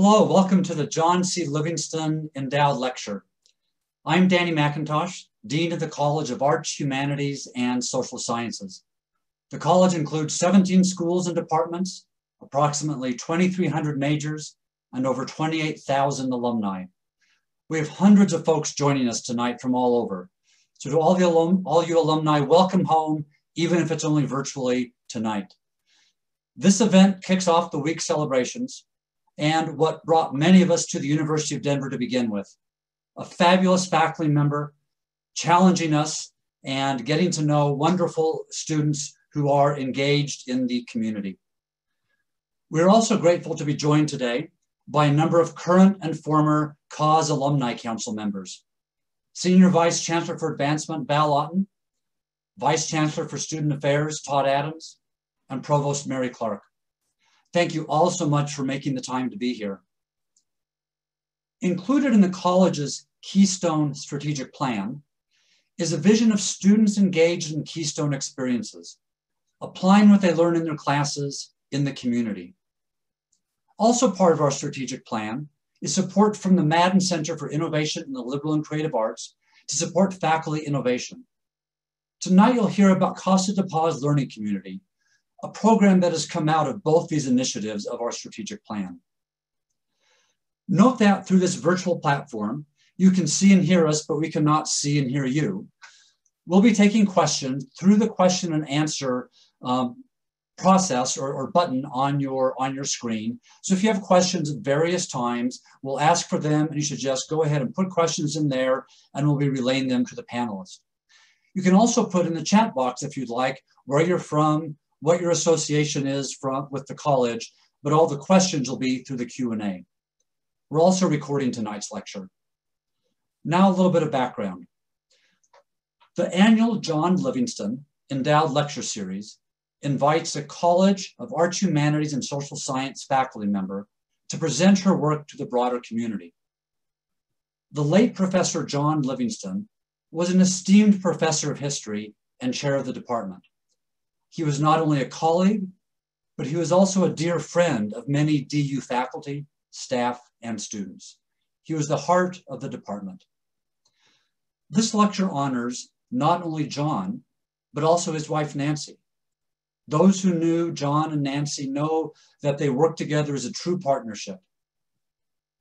Hello, welcome to the John C. Livingston Endowed Lecture. I'm Danny McIntosh, Dean of the College of Arts, Humanities, and Social Sciences. The college includes 17 schools and departments, approximately 2,300 majors, and over 28,000 alumni. We have hundreds of folks joining us tonight from all over. So to all, the alum, all you alumni, welcome home, even if it's only virtually tonight. This event kicks off the week celebrations and what brought many of us to the University of Denver to begin with. A fabulous faculty member challenging us and getting to know wonderful students who are engaged in the community. We're also grateful to be joined today by a number of current and former CAHSS Alumni Council members. Senior Vice Chancellor for Advancement, Val Otten, Vice Chancellor for Student Affairs, Todd Adams, and Provost Mary Clark. Thank you all so much for making the time to be here. Included in the college's Keystone Strategic Plan is a vision of students engaged in Keystone experiences, applying what they learn in their classes in the community. Also part of our strategic plan is support from the Madden Center for Innovation in the Liberal and Creative Arts to support faculty innovation. Tonight you'll hear about Casa de Paz Learning Community, a program that has come out of both these initiatives of our strategic plan. Note that through this virtual platform, you can see and hear us, but we cannot see and hear you. We'll be taking questions through the question and answer um, process or, or, button on your, on your screen. So if you have questions at various times, we'll ask for them and you should just go ahead and put questions in there and we'll be relaying them to the panelists. You can also put in the chat box if you'd like where you're from, what your association is from with the college, but all the questions will be through the Q&A. We're also recording tonight's lecture. Now a little bit of background. The annual John Livingston Endowed Lecture Series invites a College of Arts, Humanities, and Social Science faculty member to present her work to the broader community. The late Professor John Livingston was an esteemed professor of history and chair of the department. He was not only a colleague, but he was also a dear friend of many DU faculty, staff, and students. He was the heart of the department. This lecture honors not only John, but also his wife, Nancy. Those who knew John and Nancy know that they worked together as a true partnership.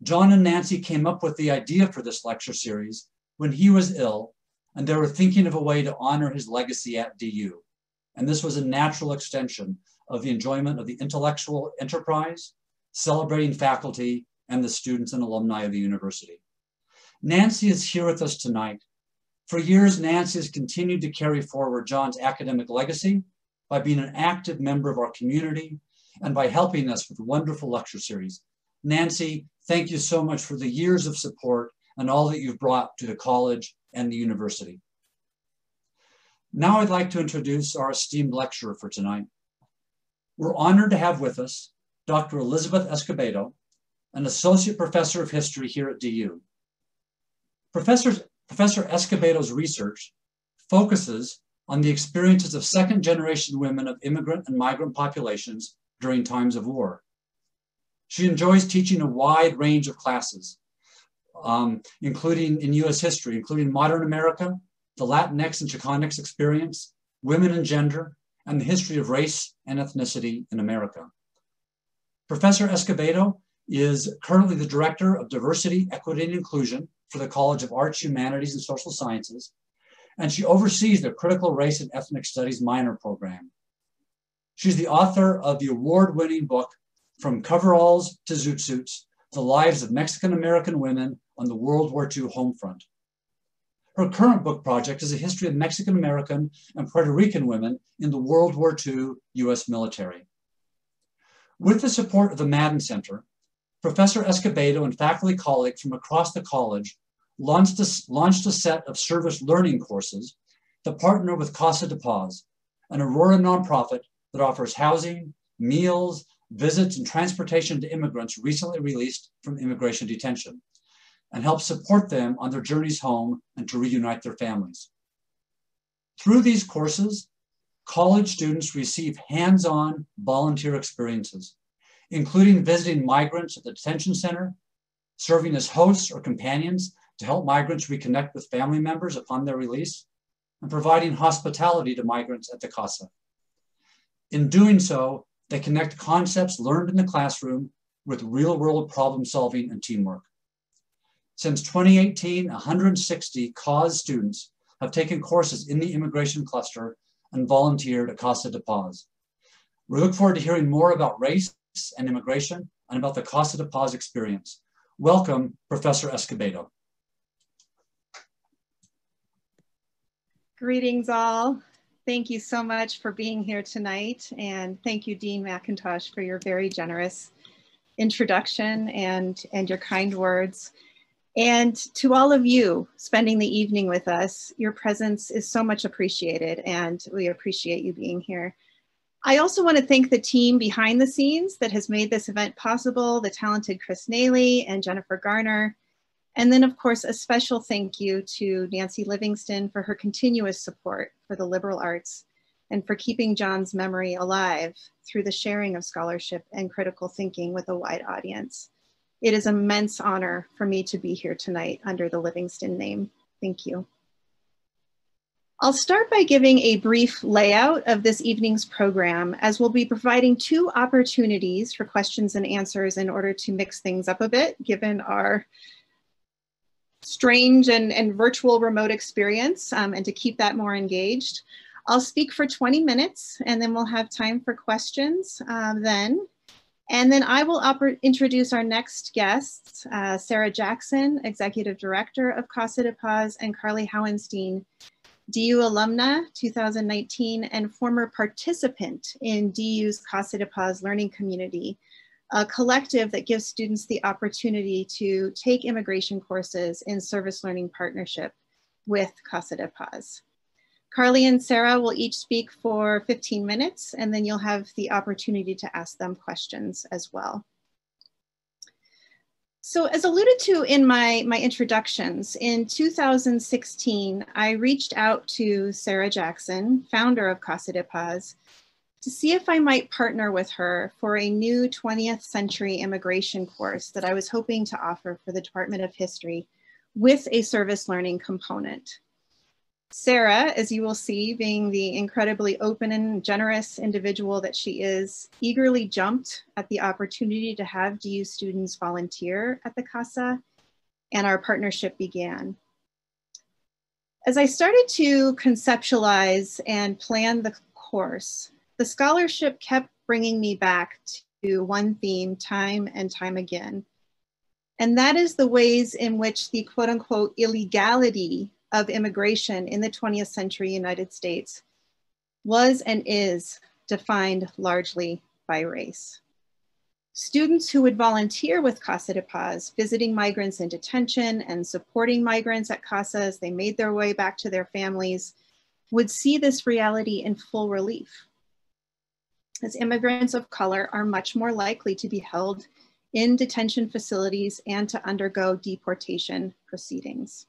John and Nancy came up with the idea for this lecture series when he was ill, and they were thinking of a way to honor his legacy at DU. And this was a natural extension of the enjoyment of the intellectual enterprise, celebrating faculty and the students and alumni of the university. Nancy is here with us tonight. For years, Nancy has continued to carry forward John's academic legacy by being an active member of our community and by helping us with wonderful lecture series. Nancy, thank you so much for the years of support and all that you've brought to the college and the university. Now I'd like to introduce our esteemed lecturer for tonight. We're honored to have with us Dr. Elizabeth Escobedo, an associate professor of history here at DU. Professor, professor Escobedo's research focuses on the experiences of second generation women of immigrant and migrant populations during times of war. She enjoys teaching a wide range of classes, um, including in US history, including modern America, the Latinx and Chicanx experience, women and gender, and the history of race and ethnicity in America. Professor Escobedo is currently the Director of Diversity, Equity, and Inclusion for the College of Arts, Humanities, and Social Sciences, and she oversees the Critical Race and Ethnic Studies minor program. She's the author of the award-winning book, From Coveralls to Zoot Suits, The Lives of Mexican-American Women on the World War II Home Front. Her current book project is a history of Mexican American and Puerto Rican women in the World War II US military. With the support of the Madden Center, Professor Escobedo and faculty colleagues from across the college launched a, launched a set of service learning courses that partner with Casa de Paz, an Aurora nonprofit that offers housing, meals, visits, and transportation to immigrants recently released from immigration detention and help support them on their journeys home and to reunite their families. Through these courses, college students receive hands-on volunteer experiences, including visiting migrants at the detention center, serving as hosts or companions to help migrants reconnect with family members upon their release, and providing hospitality to migrants at the CASA. In doing so, they connect concepts learned in the classroom with real world problem solving and teamwork. Since 2018, 160 CAHSS students have taken courses in the immigration cluster and volunteered at Casa de Paz. We look forward to hearing more about race and immigration and about the Casa de Paz experience. Welcome, Professor Escobedo. Greetings all. Thank you so much for being here tonight. And thank you, Dean McIntosh, for your very generous introduction and, and your kind words. And to all of you spending the evening with us, your presence is so much appreciated and we appreciate you being here. I also want to thank the team behind the scenes that has made this event possible, the talented Chris Naley and Jennifer Garner. And then of course, a special thank you to Nancy Livingston for her continuous support for the liberal arts and for keeping John's memory alive through the sharing of scholarship and critical thinking with a wide audience. It is immense honor for me to be here tonight under the Livingston name. Thank you. I'll start by giving a brief layout of this evening's program as we'll be providing two opportunities for questions and answers in order to mix things up a bit given our strange and, and virtual remote experience um, and to keep that more engaged. I'll speak for 20 minutes and then we'll have time for questions um, then. And then I will introduce our next guests, uh, Sarah Jackson, Executive Director of Casa de Paz, and Carly Hauenstein, DU alumna 2019 and former participant in DU's Casa de Paz learning community, a collective that gives students the opportunity to take immigration courses in service learning partnership with Casa de Paz. Carly and Sarah will each speak for 15 minutes and then you'll have the opportunity to ask them questions as well. So as alluded to in my, my introductions, in 2016, I reached out to Sarah Jackson, founder of Casa de Paz, to see if I might partner with her for a new 20th century immigration course that I was hoping to offer for the Department of History with a service learning component. Sarah, as you will see, being the incredibly open and generous individual that she is, eagerly jumped at the opportunity to have DU students volunteer at the CASA, and our partnership began. As I started to conceptualize and plan the course, the scholarship kept bringing me back to one theme time and time again. And that is the ways in which the quote unquote illegality of immigration in the 20th century United States was and is defined largely by race. Students who would volunteer with Casa de Paz, visiting migrants in detention and supporting migrants at Casa as they made their way back to their families, would see this reality in full relief. As immigrants of color are much more likely to be held in detention facilities and to undergo deportation proceedings.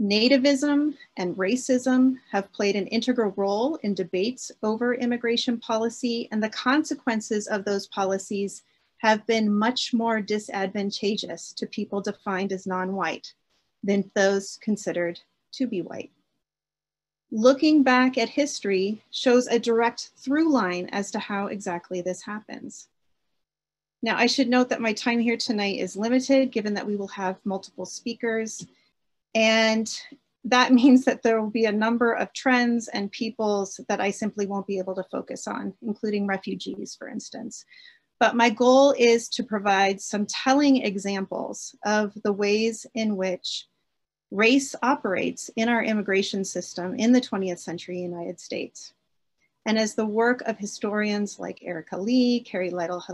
Nativism and racism have played an integral role in debates over immigration policy, and the consequences of those policies have been much more disadvantageous to people defined as non-white than those considered to be white. Looking back at history shows a direct through line as to how exactly this happens. Now, I should note that my time here tonight is limited, given that we will have multiple speakers and that means that there will be a number of trends and peoples that I simply won't be able to focus on, including refugees, for instance. But my goal is to provide some telling examples of the ways in which race operates in our immigration system in the 20th century United States. And as the work of historians like Erika Lee, Carrie Lytle,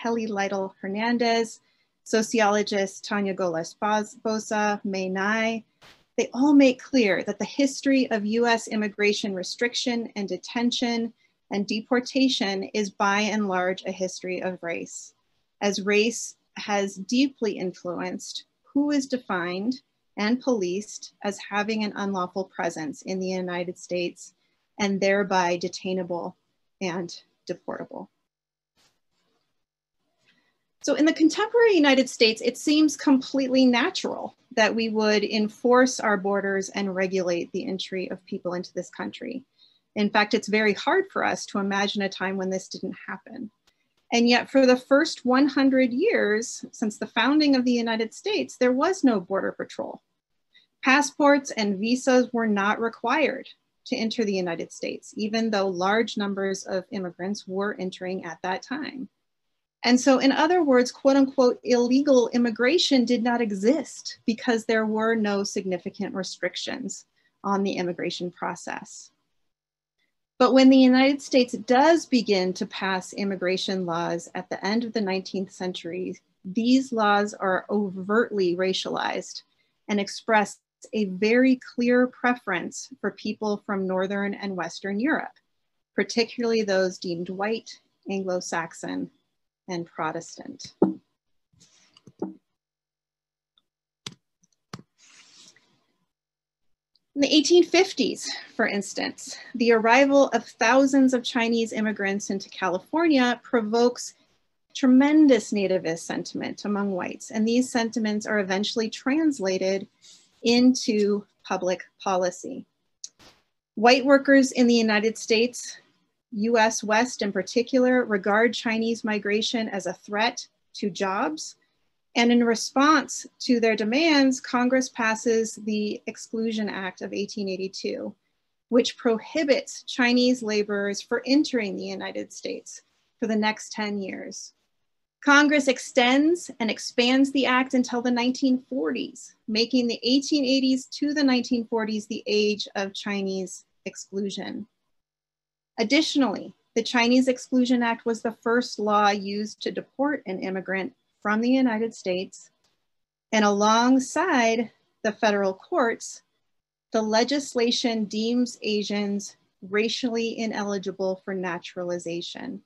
Kelly Lytle Hernandez, sociologists Tanya Goles Bosa, Mae Ngai, they all make clear that the history of US immigration restriction and detention and deportation is by and large a history of race, as race has deeply influenced who is defined and policed as having an unlawful presence in the United States and thereby detainable and deportable. So in the contemporary United States, it seems completely natural that we would enforce our borders and regulate the entry of people into this country. In fact, it's very hard for us to imagine a time when this didn't happen. And yet for the first 100 years since the founding of the United States, there was no border patrol. Passports and visas were not required to enter the United States, even though large numbers of immigrants were entering at that time. And so, in other words, quote unquote, illegal immigration did not exist because there were no significant restrictions on the immigration process. But when the United States does begin to pass immigration laws at the end of the 19th century, these laws are overtly racialized and express a very clear preference for people from Northern and Western Europe, particularly those deemed white, Anglo-Saxon, and Protestant. In the 1850s, for instance, the arrival of thousands of Chinese immigrants into California provokes tremendous nativist sentiment among whites, and these sentiments are eventually translated into public policy. White workers in the United States US West in particular regard Chinese migration as a threat to jobs. And in response to their demands, Congress passes the Exclusion Act of 1882, which prohibits Chinese laborers for entering the United States for the next 10 years. Congress extends and expands the act until the 1940s, making the 1880s to the 1940s the age of Chinese exclusion. Additionally, the Chinese Exclusion Act was the first law used to deport an immigrant from the United States. And alongside the federal courts, the legislation deems Asians racially ineligible for naturalization.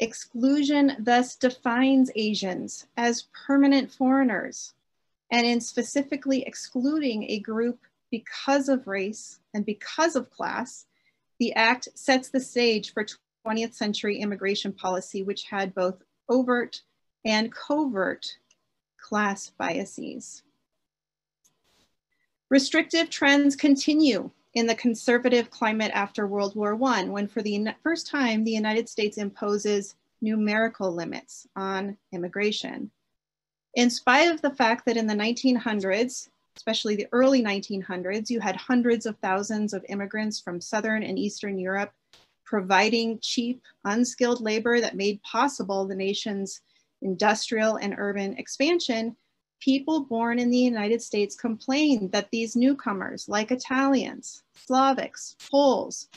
Exclusion thus defines Asians as permanent foreigners and in specifically excluding a group because of race and because of class the act sets the stage for 20th century immigration policy, which had both overt and covert class biases. Restrictive trends continue in the conservative climate after World War I, when for the first time, the United States imposes numerical limits on immigration. In spite of the fact that in the 1900s, especially the early 1900s, you had hundreds of thousands of immigrants from Southern and Eastern Europe providing cheap, unskilled labor that made possible the nation's industrial and urban expansion, people born in the United States complained that these newcomers, like Italians, Slavics, Poles,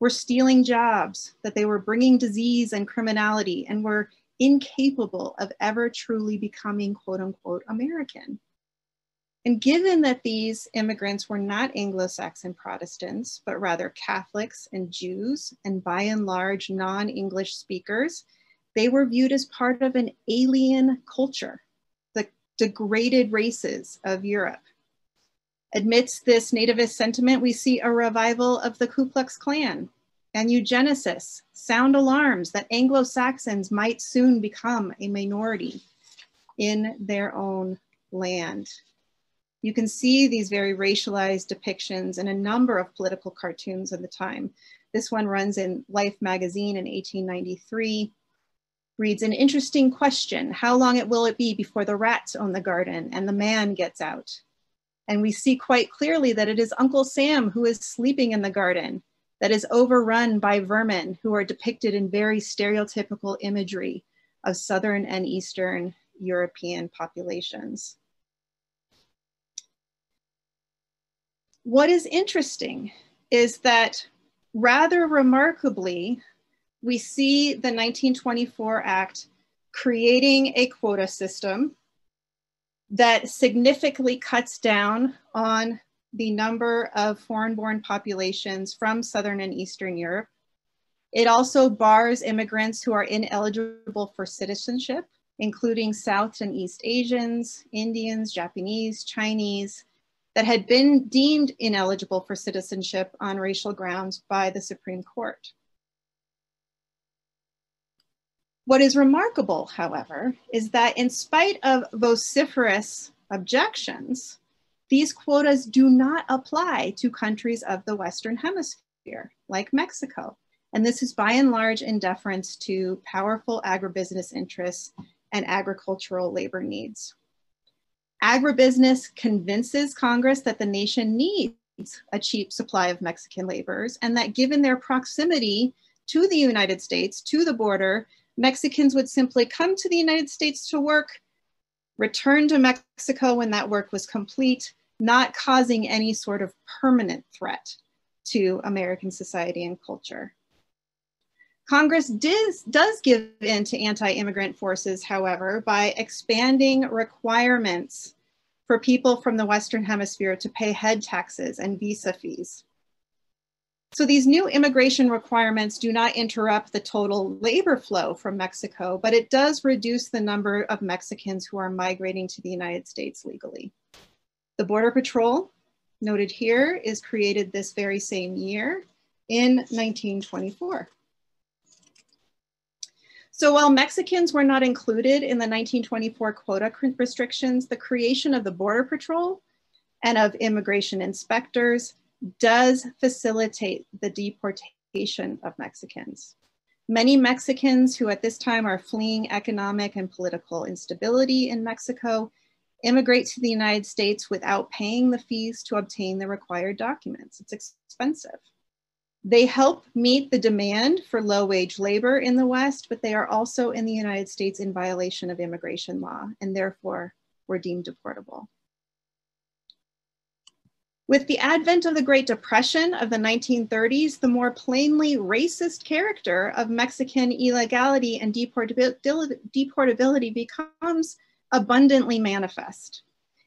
were stealing jobs, that they were bringing disease and criminality, and were incapable of ever truly becoming quote unquote American. And given that these immigrants were not Anglo-Saxon Protestants, but rather Catholics and Jews, and by and large non-English speakers, they were viewed as part of an alien culture, the degraded races of Europe. Amidst this nativist sentiment, we see a revival of the Ku Klux Klan and eugenicists sound alarms that Anglo-Saxons might soon become a minority in their own land. You can see these very racialized depictions in a number of political cartoons of the time. This one runs in Life magazine in 1893, reads an interesting question. How long it will it be before the rats own the garden and the man gets out? And we see quite clearly that it is Uncle Sam who is sleeping in the garden that is overrun by vermin who are depicted in very stereotypical imagery of Southern and Eastern European populations. What is interesting is that rather remarkably, we see the 1924 Act creating a quota system that significantly cuts down on the number of foreign-born populations from Southern and Eastern Europe. It also bars immigrants who are ineligible for citizenship, including South and East Asians, Indians, Japanese, Chinese, that had been deemed ineligible for citizenship on racial grounds by the Supreme Court. What is remarkable, however, is that in spite of vociferous objections, these quotas do not apply to countries of the Western Hemisphere, like Mexico. And this is by and large in deference to powerful agribusiness interests and agricultural labor needs. Agribusiness convinces Congress that the nation needs a cheap supply of Mexican laborers and that given their proximity to the United States, to the border, Mexicans would simply come to the United States to work, return to Mexico when that work was complete, not causing any sort of permanent threat to American society and culture. Congress does, does give in to anti-immigrant forces, however, by expanding requirements for people from the Western Hemisphere to pay head taxes and visa fees. So these new immigration requirements do not interrupt the total labor flow from Mexico, but it does reduce the number of Mexicans who are migrating to the United States legally. The Border Patrol, noted here, is created this very same year in 1924. So while Mexicans were not included in the 1924 quota restrictions, the creation of the Border Patrol and of immigration inspectors does facilitate the deportation of Mexicans. Many Mexicans who at this time are fleeing economic and political instability in Mexico immigrate to the United States without paying the fees to obtain the required documents. It's expensive. They help meet the demand for low wage labor in the West, but they are also in the United States in violation of immigration law and therefore were deemed deportable. With the advent of the Great Depression of the 1930s, the more plainly racist character of Mexican illegality and deportability becomes abundantly manifest.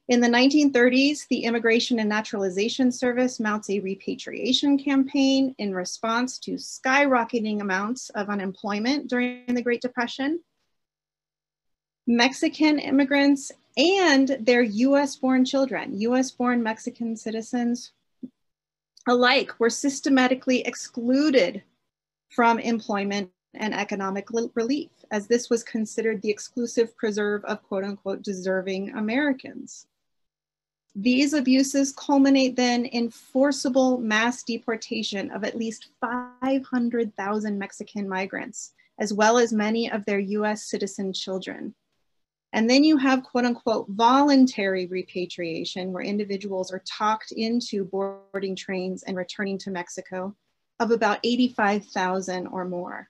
In the 1930s, the Immigration and Naturalization Service mounts a repatriation campaign in response to skyrocketing amounts of unemployment during the Great Depression. Mexican immigrants and their US born children, US born Mexican citizens alike, were systematically excluded from employment and economic relief, as this was considered the exclusive preserve of quote unquote deserving Americans. These abuses culminate then in forcible mass deportation of at least 500,000 Mexican migrants, as well as many of their US citizen children. And then you have quote unquote voluntary repatriation, where individuals are talked into boarding trains and returning to Mexico of about 85,000 or more.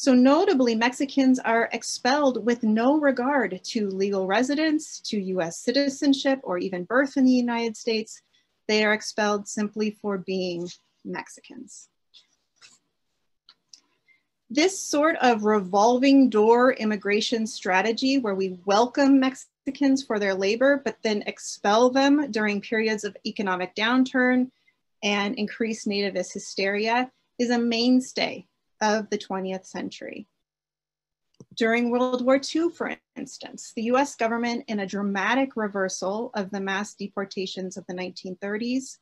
So notably, Mexicans are expelled with no regard to legal residence, to US citizenship, or even birth in the United States. They are expelled simply for being Mexicans. This sort of revolving door immigration strategy where we welcome Mexicans for their labor, but then expel them during periods of economic downturn and increased nativist hysteria is a mainstay of the 20th century. During World War II, for instance, the US government, in a dramatic reversal of the mass deportations of the 1930s,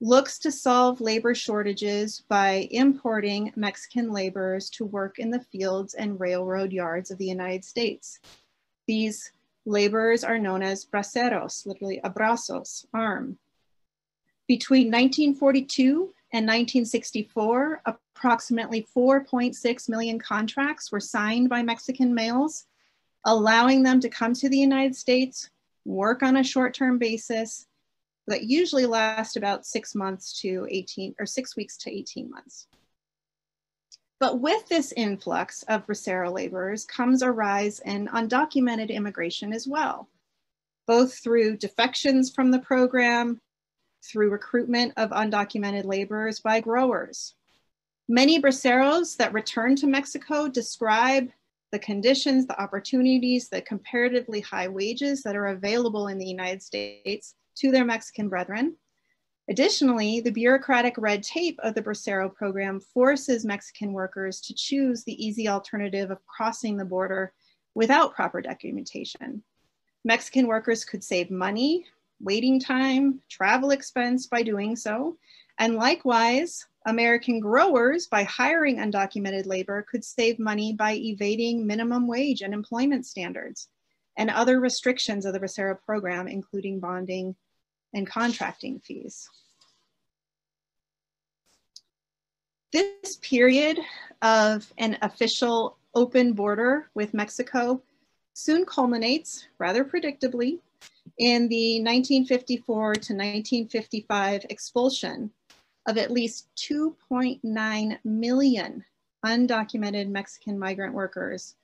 looks to solve labor shortages by importing Mexican laborers to work in the fields and railroad yards of the United States. These laborers are known as braceros, literally abrazos, arm. Between 1942 and 1964, approximately 4.6 million contracts were signed by Mexican males, allowing them to come to the United States, work on a short-term basis that usually last about six months to 18, or six weeks to 18 months. But with this influx of bracero laborers comes a rise in undocumented immigration as well, both through defections from the program through recruitment of undocumented laborers by growers. Many braceros that return to Mexico describe the conditions, the opportunities, the comparatively high wages that are available in the United States to their Mexican brethren. Additionally, the bureaucratic red tape of the Bracero program forces Mexican workers to choose the easy alternative of crossing the border without proper documentation. Mexican workers could save money waiting time, travel expense by doing so. And likewise, American growers, by hiring undocumented labor, could save money by evading minimum wage and employment standards and other restrictions of the Bracero program, including bonding and contracting fees. This period of an official open border with Mexico soon culminates, rather predictably, in the 1954 to 1955 expulsion of at least 2.9 million undocumented Mexican migrant workers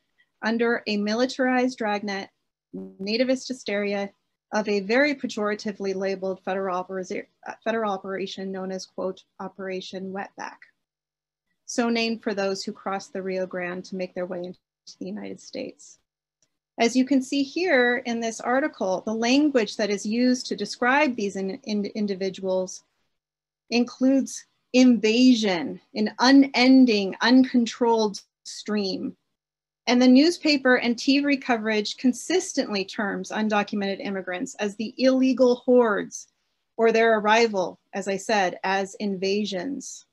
under a militarized dragnet nativist hysteria of a very pejoratively labeled federal, federal operation known as, quote, Operation Wetback. So named for those who crossed the Rio Grande to make their way into the United States. As you can see here in this article, the language that is used to describe these in, in individuals includes invasion, an unending, uncontrolled stream. And the newspaper and TV coverage consistently terms undocumented immigrants as the illegal hordes or their arrival, as I said, as invasions.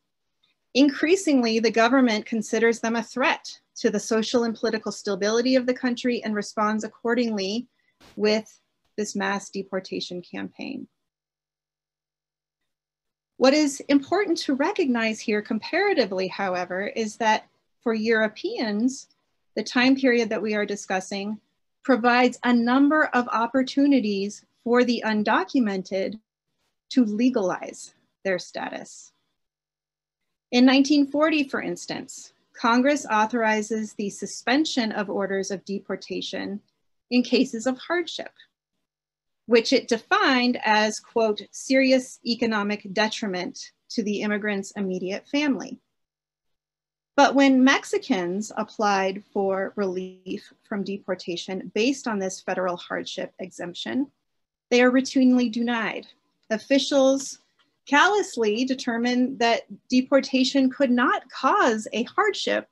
Increasingly, the government considers them a threat to the social and political stability of the country and responds accordingly with this mass deportation campaign. What is important to recognize here comparatively, however, is that for Europeans, the time period that we are discussing provides a number of opportunities for the undocumented to legalize their status. In 1940, for instance, Congress authorizes the suspension of orders of deportation in cases of hardship, which it defined as, quote, serious economic detriment to the immigrant's immediate family. But when Mexicans applied for relief from deportation based on this federal hardship exemption, they are routinely denied. Officials callously determined that deportation could not cause a hardship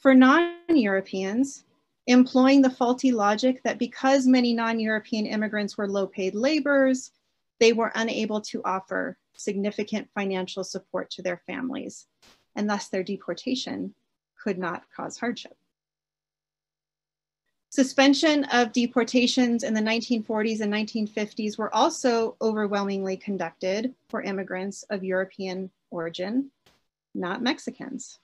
for non-Europeans, employing the faulty logic that because many non-European immigrants were low-paid laborers, they were unable to offer significant financial support to their families, and thus their deportation could not cause hardship. Suspension of deportations in the 1940s and 1950s were also overwhelmingly conducted for immigrants of European origin, not Mexicans.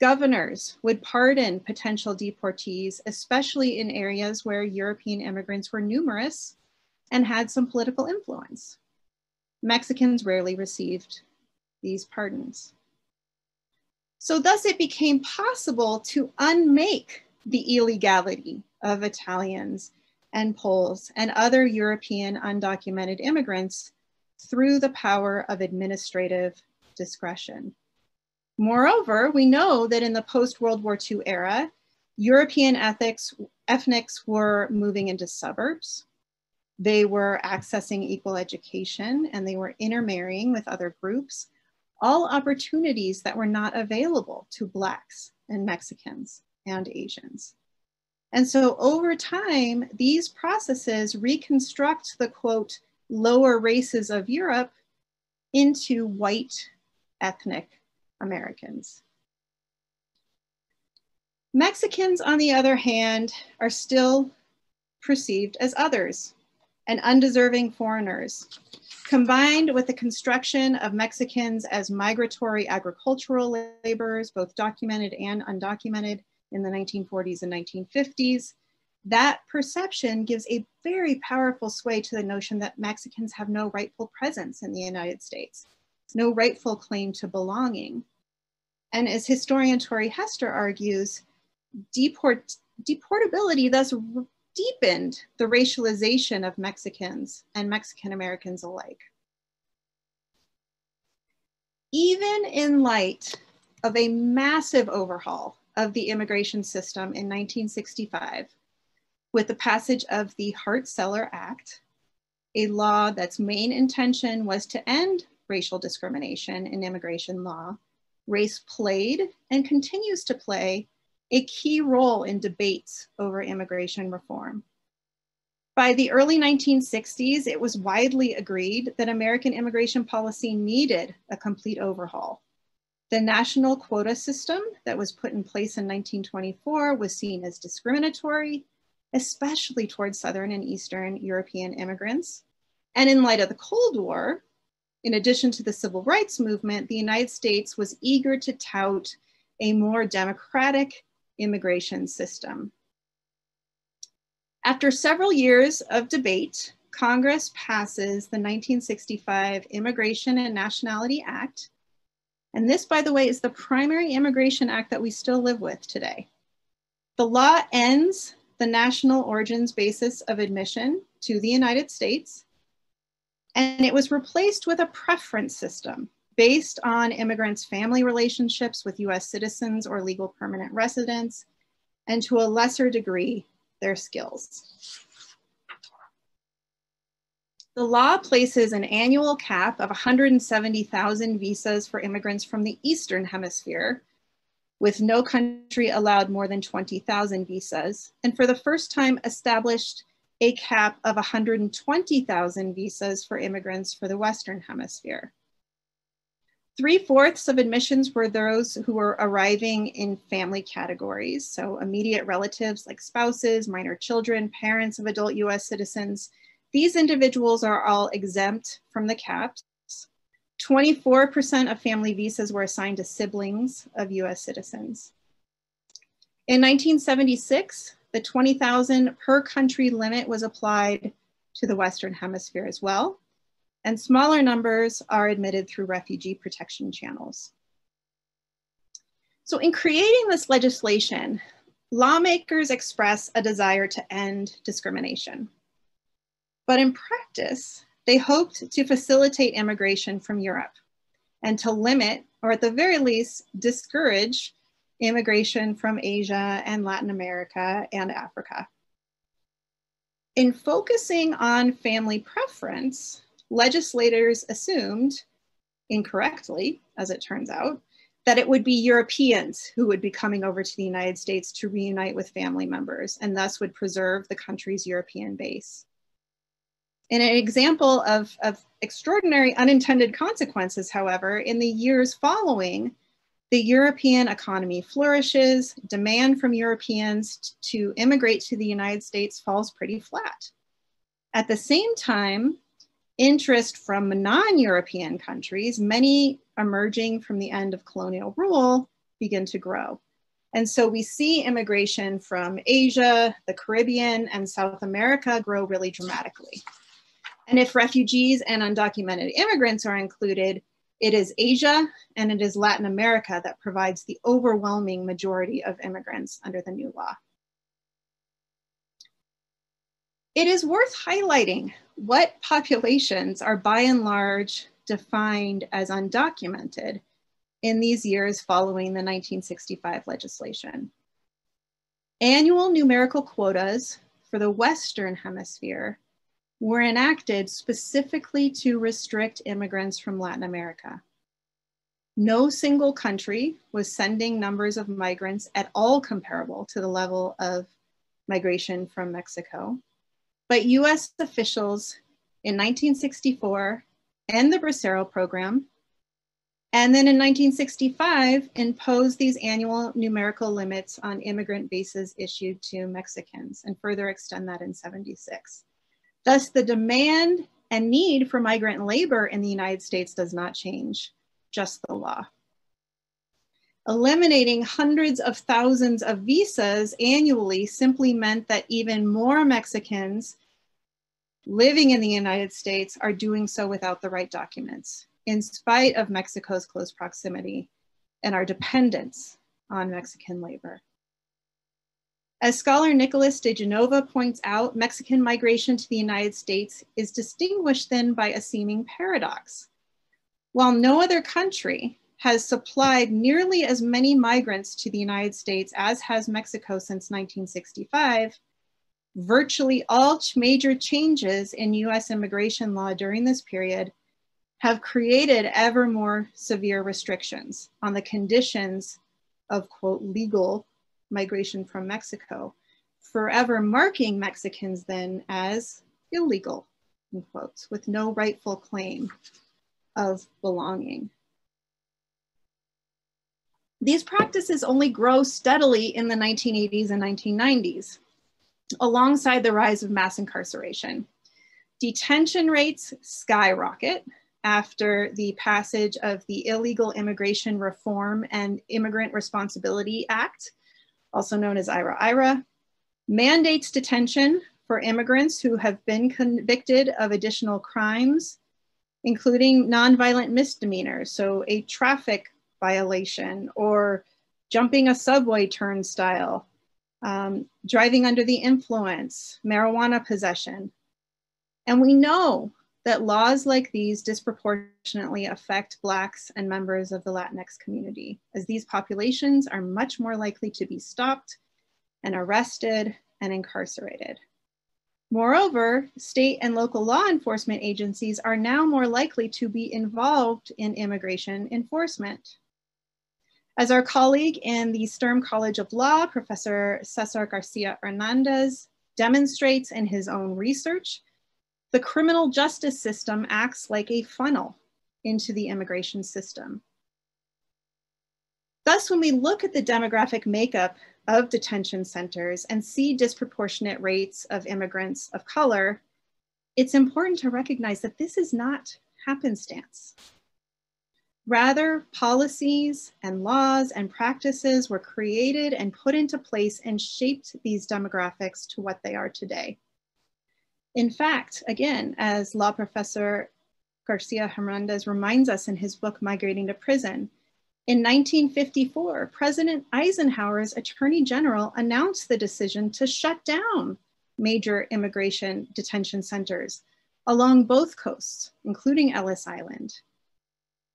Governors would pardon potential deportees, especially in areas where European immigrants were numerous and had some political influence. Mexicans rarely received these pardons. So thus it became possible to unmake the illegality of Italians and Poles and other European undocumented immigrants through the power of administrative discretion. Moreover, we know that in the post-World War II era, European ethics, ethnics were moving into suburbs. They were accessing equal education and they were intermarrying with other groups, all opportunities that were not available to Blacks and Mexicans and Asians. And so over time, these processes reconstruct the quote, lower races of Europe into white ethnic Americans. Mexicans, on the other hand, are still perceived as others and undeserving foreigners. Combined with the construction of Mexicans as migratory agricultural laborers, both documented and undocumented, in the 1940s and 1950s, that perception gives a very powerful sway to the notion that Mexicans have no rightful presence in the United States, no rightful claim to belonging. And as historian Torrie Hester argues, deport, deportability thus deepened the racialization of Mexicans and Mexican Americans alike. Even in light of a massive overhaul of the immigration system in 1965 with the passage of the Hart-Celler Act, a law that's main intention was to end racial discrimination in immigration law. Race played and continues to play a key role in debates over immigration reform. By the early 1960s, it was widely agreed that American immigration policy needed a complete overhaul The national quota system that was put in place in 1924 was seen as discriminatory, especially towards Southern and Eastern European immigrants. And in light of the Cold War, in addition to the civil rights movement, the United States was eager to tout a more democratic immigration system. After several years of debate, Congress passes the 1965 Immigration and Nationality Act. And this, by the way, is the primary immigration act that we still live with today. The law ends the national origins basis of admission to the United States, and it was replaced with a preference system based on immigrants' family relationships with US citizens or legal permanent residents, and to a lesser degree, their skills. The law places an annual cap of 170,000 visas for immigrants from the Eastern Hemisphere, with no country allowed more than 20,000 visas, and for the first time established a cap of 120,000 visas for immigrants for the Western Hemisphere. Three fourths of admissions were those who were arriving in family categories. So immediate relatives like spouses, minor children, parents of adult US citizens. These individuals are all exempt from the caps. 24% of family visas were assigned to siblings of US citizens. In 1976, the 20,000 per country limit was applied to the Western Hemisphere as well and smaller numbers are admitted through refugee protection channels. So in creating this legislation, lawmakers express a desire to end discrimination. But in practice, they hoped to facilitate immigration from Europe and to limit, or at the very least, discourage immigration from Asia and Latin America and Africa. In focusing on family preference, legislators assumed, incorrectly, as it turns out, that it would be Europeans who would be coming over to the United States to reunite with family members and thus would preserve the country's European base. In an example of, of extraordinary unintended consequences, however, in the years following, the European economy flourishes, demand from Europeans to immigrate to the United States falls pretty flat. At the same time, interest from non-European countries, many emerging from the end of colonial rule, begin to grow. And so we see immigration from Asia, the Caribbean, and South America grow really dramatically. And if refugees and undocumented immigrants are included, it is Asia and it is Latin America that provides the overwhelming majority of immigrants under the new law. It is worth highlighting what populations are by and large defined as undocumented in these years following the 1965 legislation. Annual numerical quotas for the Western Hemisphere were enacted specifically to restrict immigrants from Latin America. No single country was sending numbers of migrants at all comparable to the level of migration from Mexico. But US officials in 1964 and the Bracero program, and then in 1965 imposed these annual numerical limits on immigrant visas issued to Mexicans and further extend that in 76. Thus the demand and need for migrant labor in the United States does not change, just the law. Eliminating hundreds of thousands of visas annually simply meant that even more Mexicans living in the United States are doing so without the right documents, in spite of Mexico's close proximity and our dependence on Mexican labor. As scholar Nicholas de Genova points out, Mexican migration to the United States is distinguished then by a seeming paradox. While no other country has supplied nearly as many migrants to the United States as has Mexico since 1965, virtually all major changes in US immigration law during this period have created ever more severe restrictions on the conditions of quote legal migration from Mexico, forever marking Mexicans then as illegal, in quotes, with no rightful claim of belonging. These practices only grow steadily in the 1980s and 1990s, alongside the rise of mass incarceration. Detention rates skyrocket after the passage of the Illegal Immigration Reform and Immigrant Responsibility Act, also known as IRA-IRA, mandates detention for immigrants who have been convicted of additional crimes, including nonviolent misdemeanors, so a traffic violation or jumping a subway turnstile, um, driving under the influence, marijuana possession. And we know that laws like these disproportionately affect Blacks and members of the Latinx community, as these populations are much more likely to be stopped and arrested and incarcerated. Moreover, state and local law enforcement agencies are now more likely to be involved in immigration enforcement. As our colleague in the Sturm College of Law, Professor Cesar Garcia Hernandez, demonstrates in his own research, the criminal justice system acts like a funnel into the immigration system. Thus, when we look at the demographic makeup of detention centers and see disproportionate rates of immigrants of color, it's important to recognize that this is not happenstance. Rather, policies and laws and practices were created and put into place and shaped these demographics to what they are today. In fact, again, as law professor Garcia Hernandez reminds us in his book, Migrating to Prison, in 1954, President Eisenhower's Attorney General announced the decision to shut down major immigration detention centers along both coasts, including Ellis Island.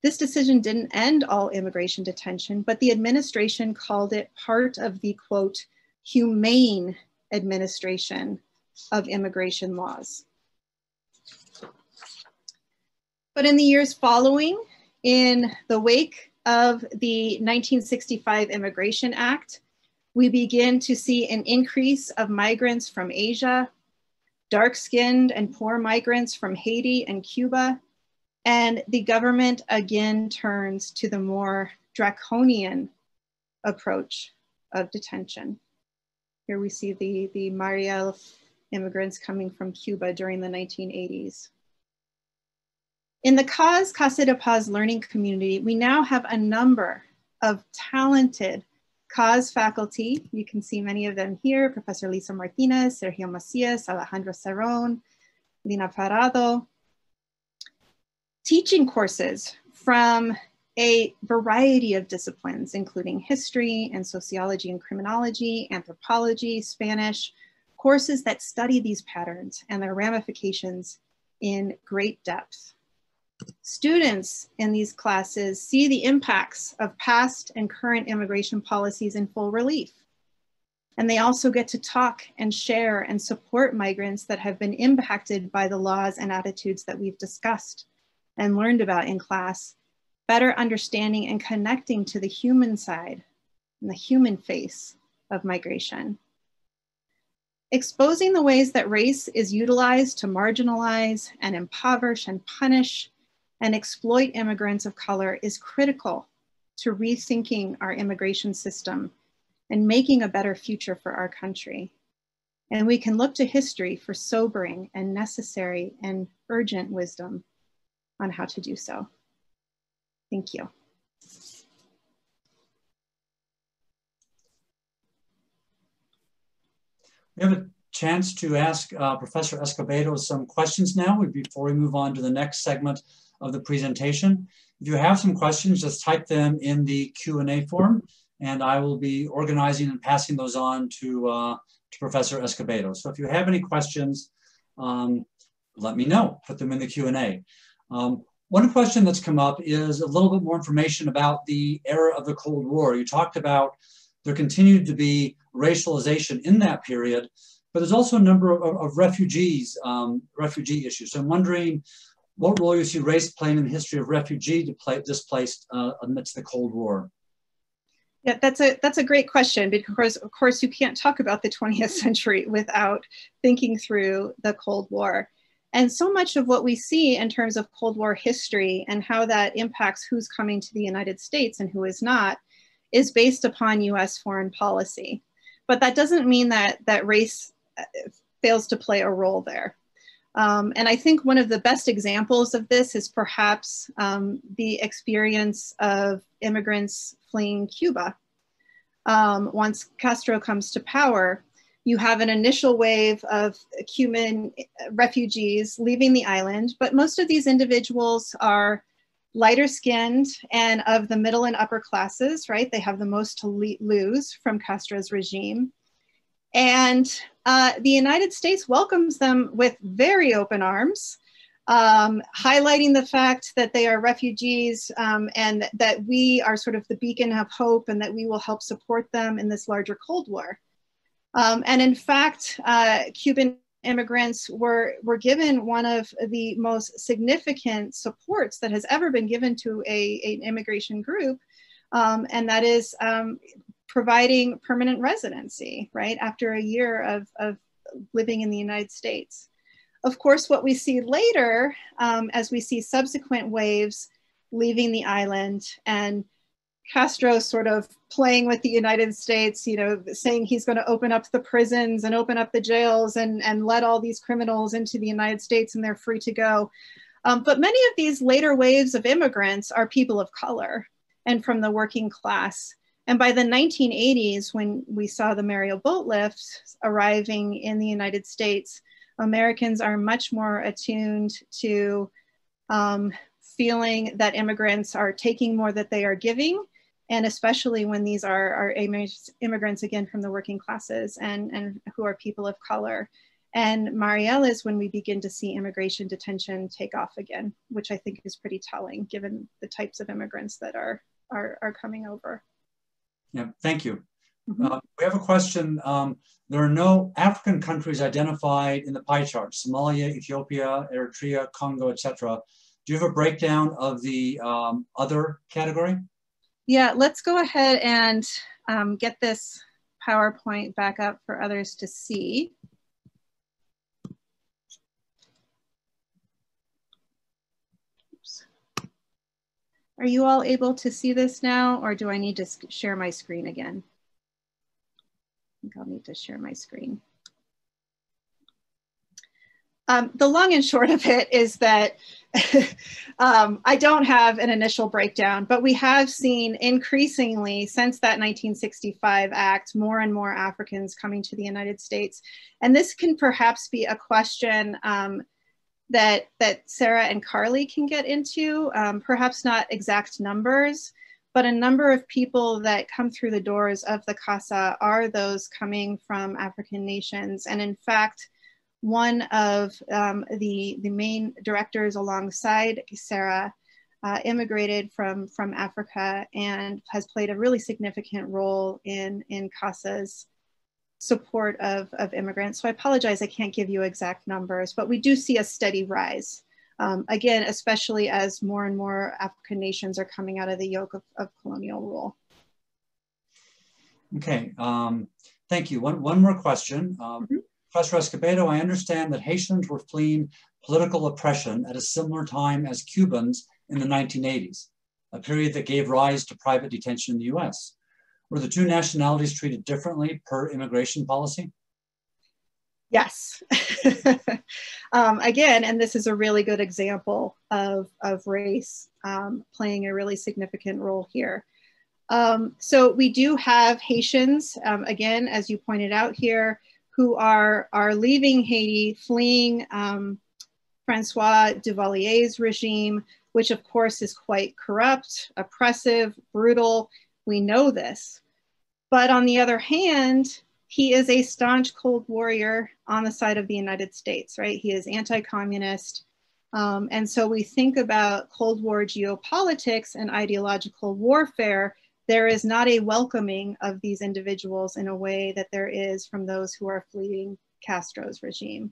This decision didn't end all immigration detention, but the administration called it part of the quote, humane administration of immigration laws. But in the years following, in the wake of the 1965 Immigration Act, we begin to see an increase of migrants from Asia, dark-skinned and poor migrants from Haiti and Cuba, and the government again turns to the more draconian approach of detention. Here we see the, the Mariel immigrants coming from Cuba during the 1980s. In the CAHSS Casa de Paz learning community, we now have a number of talented CAHSS faculty. You can see many of them here, Professor Lisa Martinez, Sergio Macias, Alejandro Cerón, Lina Parado, teaching courses from a variety of disciplines, including history and sociology and criminology, anthropology, Spanish, courses that study these patterns and their ramifications in great depth. Students in these classes see the impacts of past and current immigration policies in full relief. And they also get to talk and share and support migrants that have been impacted by the laws and attitudes that we've discussed and learned about in class, better understanding and connecting to the human side and the human face of migration. Exposing the ways that race is utilized to marginalize and impoverish and punish and exploit immigrants of color is critical to rethinking our immigration system and making a better future for our country. And we can look to history for sobering and necessary and urgent wisdom on how to do so. Thank you. We have a chance to ask uh, Professor Escobedo some questions now before we move on to the next segment of the presentation. If you have some questions, just type them in the Q&A form and I will be organizing and passing those on to, uh, to Professor Escobedo. So if you have any questions, um, let me know, put them in the Q&A. Um, one question that's come up is a little bit more information about the era of the Cold War. You talked about there continued to be racialization in that period, but there's also a number of, of refugees, um, refugee issues. So I'm wondering what role you see race playing in the history of refugee displaced uh, amidst the Cold War? Yeah, that's a that's a great question because of course you can't talk about the 20th century without thinking through the Cold War. And so much of what we see in terms of Cold War history and how that impacts who's coming to the United States and who is not is based upon US foreign policy. But that doesn't mean that, that race uh, fails to play a role there. Um, and I think one of the best examples of this is perhaps um, the experience of immigrants fleeing Cuba. Um, once Castro comes to power, you have an initial wave of Cuban refugees leaving the island, but most of these individuals are lighter skinned and of the middle and upper classes, right? They have the most to lose from Castro's regime. And uh, the United States welcomes them with very open arms, um, highlighting the fact that they are refugees um, and that we are sort of the beacon of hope and that we will help support them in this larger Cold War. Um, and in fact, uh, Cuban immigrants were, were given one of the most significant supports that has ever been given to a, an immigration group, um, and that is um, providing permanent residency, right, after a year of, of living in the United States. Of course, what we see later, um, as we see subsequent waves leaving the island and Castro sort of playing with the United States, you know, saying he's going to open up the prisons and open up the jails and, and let all these criminals into the United States and they're free to go. Um, but many of these later waves of immigrants are people of color and from the working class. And by the 1980s, when we saw the Mariel boat lift arriving in the United States, Americans are much more attuned to um, feeling that immigrants are taking more that they are giving and especially when these are, are immigrants again from the working classes and, and who are people of color. And Mariel is when we begin to see immigration detention take off again, which I think is pretty telling given the types of immigrants that are, are, are coming over. Yeah, thank you. Mm -hmm. uh, we have a question. Um, there are no African countries identified in the pie chart, Somalia, Ethiopia, Eritrea, Congo, etc. Do you have a breakdown of the um, other category? Yeah, let's go ahead and um, get this PowerPoint back up for others to see. Oops. Are you all able to see this now or do I need to share my screen again? I think I'll need to share my screen. Um, the long and short of it is that um, I don't have an initial breakdown, but we have seen increasingly since that 1965 act, more and more Africans coming to the United States. And this can perhaps be a question um, that, that Sarah and Carly can get into, um, perhaps not exact numbers, but a number of people that come through the doors of the CASA are those coming from African nations. And in fact, one of um, the, the main directors alongside Sarah uh, immigrated from, from Africa and has played a really significant role in, in CASA's support of, of immigrants. So I apologize, I can't give you exact numbers, but we do see a steady rise. Um, again, especially as more and more African nations are coming out of the yoke of, of colonial rule. Okay, um, thank you. One, one more question. Um, mm -hmm. Professor Escobedo, I understand that Haitians were fleeing political oppression at a similar time as Cubans in the 1980s, a period that gave rise to private detention in the US. Were the two nationalities treated differently per immigration policy? Yes. um, again, and this is a really good example of, of race um, playing a really significant role here. Um, so we do have Haitians, um, again, as you pointed out here, who are, are leaving Haiti, fleeing um, Francois Duvalier's regime, which of course is quite corrupt, oppressive, brutal. We know this. But on the other hand, he is a staunch Cold Warrior on the side of the United States, right? He is anti communist. Um, and so we think about Cold War geopolitics and ideological warfare there is not a welcoming of these individuals in a way that there is from those who are fleeing Castro's regime.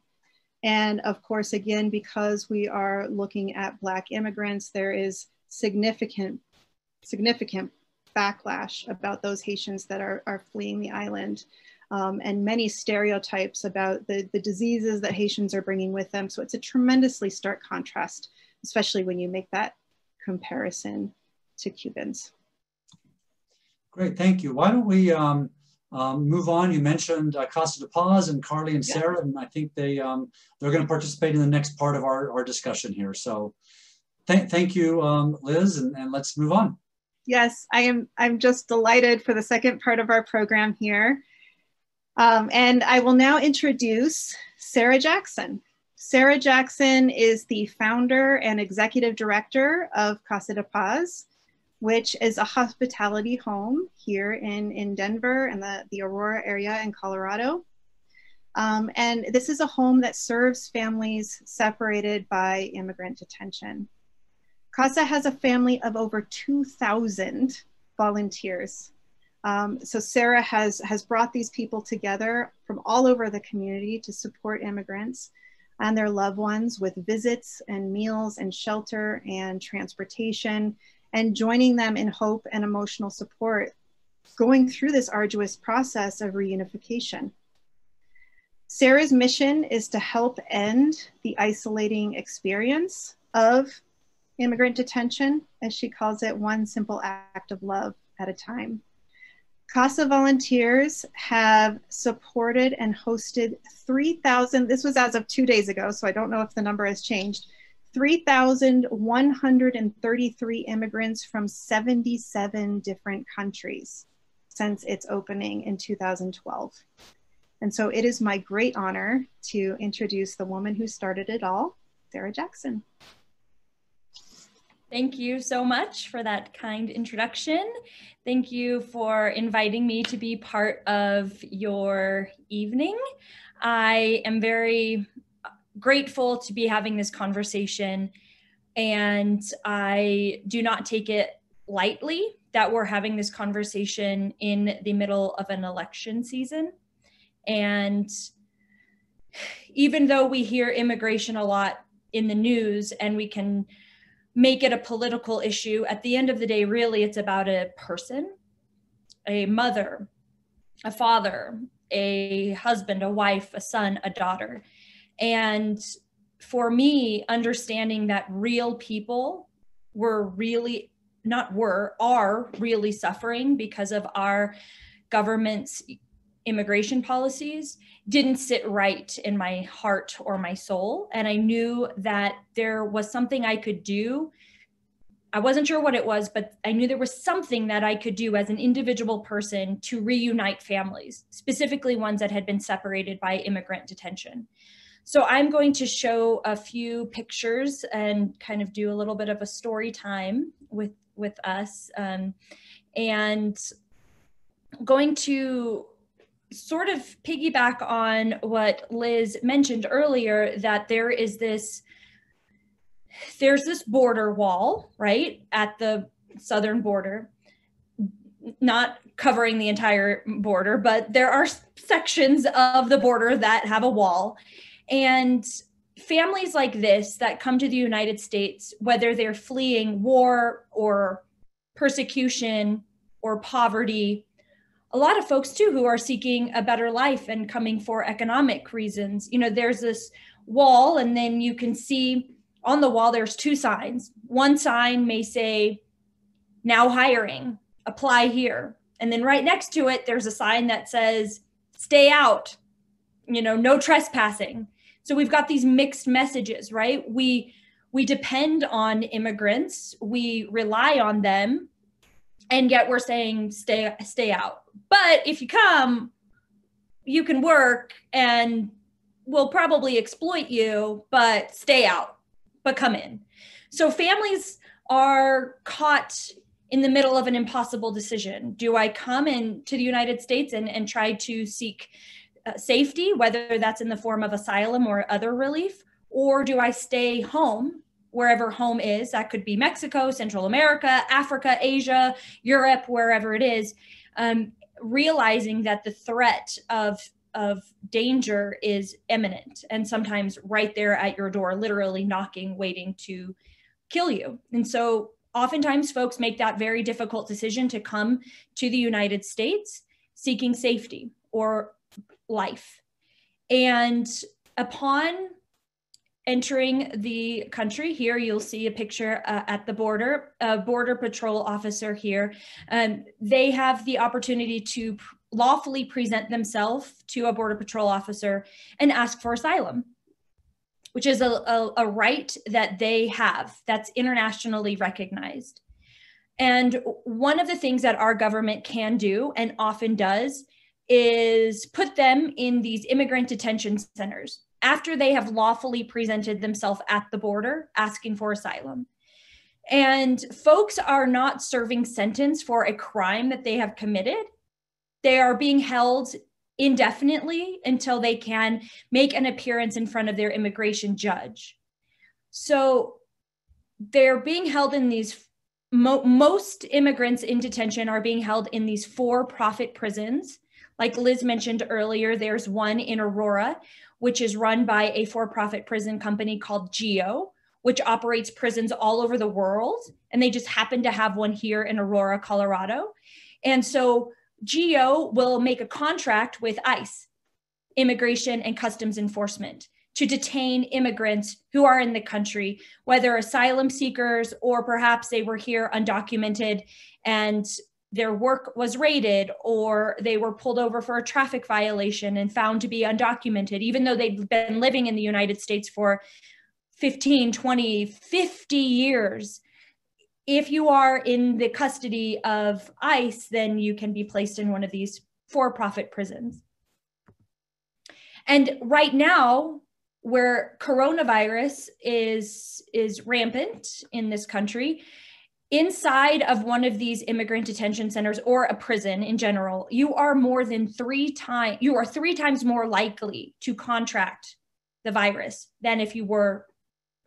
And of course, again, because we are looking at Black immigrants, there is significant, significant backlash about those Haitians that are, are fleeing the island. Um, and many stereotypes about the, the diseases that Haitians are bringing with them. So it's a tremendously stark contrast, especially when you make that comparison to Cubans. Great, thank you. Why don't we um, um, move on? You mentioned uh, Casa de Paz and Carly and Sarah, and I think they um, they're going to participate in the next part of our, our discussion here. So, th thank you, um, Liz, and, and let's move on. Yes, I am. I'm just delighted for the second part of our program here, um, and I will now introduce Sarah Jackson. Sarah Jackson is the founder and executive director of Casa de Paz which is a hospitality home here in, in Denver and the, the Aurora area in Colorado. Um, and this is a home that serves families separated by immigrant detention. CASA has a family of over 2,000 volunteers. Um, so Sarah has, has brought these people together from all over the community to support immigrants and their loved ones with visits and meals and shelter and transportation and joining them in hope and emotional support going through this arduous process of reunification. Sarah's mission is to help end the isolating experience of immigrant detention, as she calls it, one simple act of love at a time. CASA volunteers have supported and hosted 3,000, this was as of two days ago, so I don't know if the number has changed, 3,133 immigrants from 77 different countries since its opening in 2012. And so it is my great honor to introduce the woman who started it all, Sarah Jackson. Thank you so much for that kind introduction. Thank you for inviting me to be part of your evening. I am very grateful to be having this conversation. And I do not take it lightly that we're having this conversation in the middle of an election season. And even though we hear immigration a lot in the news and we can make it a political issue, at the end of the day, really, it's about a person, a mother, a father, a husband, a wife, a son, a daughter. And for me, understanding that real people were really, not were, are really suffering because of our government's immigration policies didn't sit right in my heart or my soul. And I knew that there was something I could do. I wasn't sure what it was, but I knew there was something that I could do as an individual person to reunite families, specifically ones that had been separated by immigrant detention. So I'm going to show a few pictures and kind of do a little bit of a story time with, with us. Um, and going to sort of piggyback on what Liz mentioned earlier, that there is this, there's this border wall, right, at the southern border, not covering the entire border, but there are sections of the border that have a wall. And families like this that come to the United States, whether they're fleeing war or persecution or poverty, a lot of folks too who are seeking a better life and coming for economic reasons. You know, there's this wall, and then you can see on the wall there's two signs. One sign may say, now hiring, apply here. And then right next to it, there's a sign that says, stay out, you know, no trespassing. So we've got these mixed messages, right? We we depend on immigrants, we rely on them, and yet we're saying stay stay out. But if you come, you can work and we'll probably exploit you, but stay out, but come in. So families are caught in the middle of an impossible decision. Do I come into the United States and, and try to seek safety, whether that's in the form of asylum or other relief, or do I stay home wherever home is? That could be Mexico, Central America, Africa, Asia, Europe, wherever it is. Um, realizing that the threat of of danger is imminent and sometimes right there at your door, literally knocking, waiting to kill you. And so oftentimes folks make that very difficult decision to come to the United States seeking safety or life. And upon entering the country. Here you'll see a picture uh, at the border, a border patrol officer here. Um, they have the opportunity to lawfully present themselves to a border patrol officer and ask for asylum, which is a, a, a right that they have that's internationally recognized. And one of the things that our government can do and often does is put them in these immigrant detention centers after they have lawfully presented themselves at the border asking for asylum. And folks are not serving sentence for a crime that they have committed. They are being held indefinitely until they can make an appearance in front of their immigration judge. So they're being held in these, mo most immigrants in detention are being held in these for profit prisons. Like Liz mentioned earlier, there's one in Aurora which is run by a for profit prison company called GEO, which operates prisons all over the world. And they just happen to have one here in Aurora, Colorado. And so GEO will make a contract with ICE, Immigration and Customs Enforcement, to detain immigrants who are in the country, whether asylum seekers or perhaps they were here undocumented and their work was raided or they were pulled over for a traffic violation and found to be undocumented, even though they've been living in the United States for 15, 20, 50 years. If you are in the custody of ICE, then you can be placed in one of these for profit prisons. And right now, where coronavirus is, is rampant in this country, inside of one of these immigrant detention centers or a prison in general, you are more than three times, you are three times more likely to contract the virus than if you were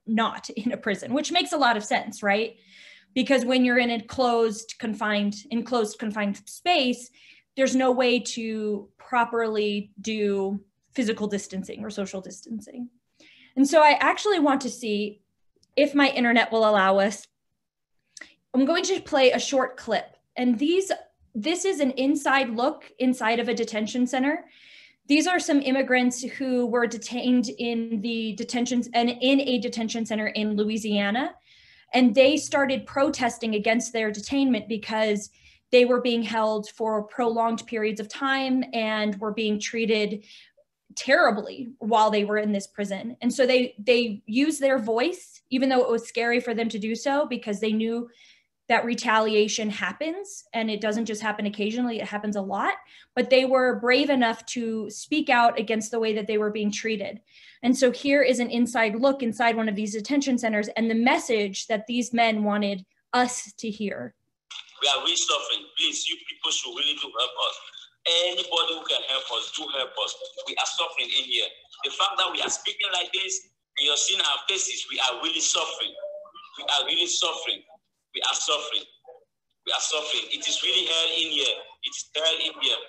not in a prison, which makes a lot of sense, right? Because when you're in a closed, confined, enclosed, confined space, there's no way to properly do physical distancing or social distancing. And so I actually want to see if my internet will allow us I'm going to play a short clip. And these, this is an inside look inside of a detention center. These are some immigrants who were detained in the detention and in a detention center in Louisiana. And they started protesting against their detainment because they were being held for prolonged periods of time and were being treated terribly while they were in this prison and so they they used their voice even though it was scary for them to do so because they knew that retaliation happens and it doesn't just happen occasionally it happens a lot but they were brave enough to speak out against the way that they were being treated. And so here is an inside look inside one of these detention centers and the message that these men wanted us to hear. We are really suffering please you people should really do help us. Anybody who can help us do help us. We are suffering in here. The fact that we are speaking like this and you're seeing our faces we are really suffering. We are really suffering we are suffering. We are suffering. It is really hell in here. It is hell in here.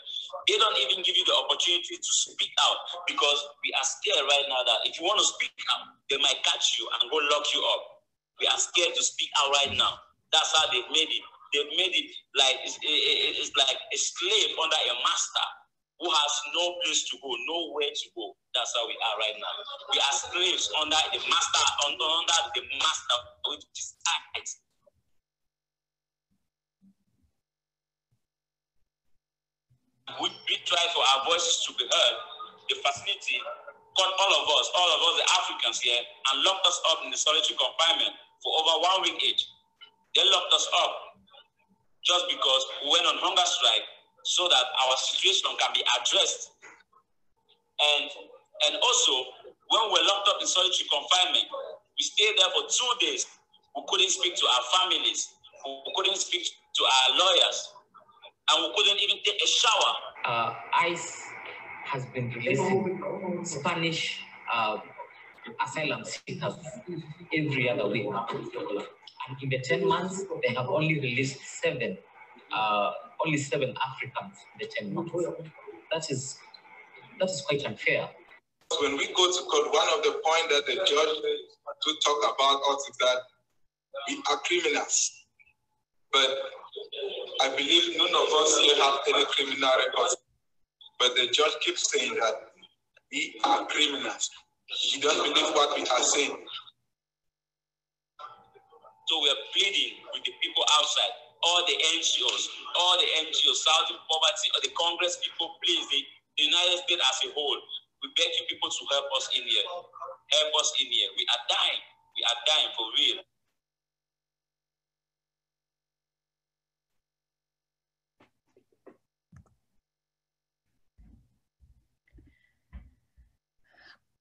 They don't even give you the opportunity to speak out because we are scared right now that if you want to speak out, they might catch you and go lock you up. We are scared to speak out right now. That's how they've made it. They've made it like it's, it's like a slave under a master who has no place to go, nowhere to go. That's how we are right now. We are slaves under the master, under, under the master, which decides we, we try for our voices to be heard, the facility caught all of us, all of us, the Africans here, and locked us up in the solitary confinement for over one week each. They locked us up just because we went on hunger strike so that our situation can be addressed. And, and also, when we were locked up in solitary confinement, we stayed there for two days. We couldn't speak to our families. We couldn't speak to our lawyers and we couldn't even take a shower. Uh, ICE has been releasing Spanish uh, asylum seekers every other week. And in the 10 months, they have only released seven, uh, only seven Africans in the 10 months. That is, that is quite unfair. When we go to court, one of the points that the judge to talk about us is that we are criminals. But I believe none of us here have any criminal records. But the judge keeps saying that we are criminals. He doesn't believe what we are saying. So we are pleading with the people outside, all the NGOs, all the NGOs, Southern Poverty, or the Congress people, please, the, the United States as a whole, we beg you people to help us in here. Help us in here. We are dying. We are dying for real.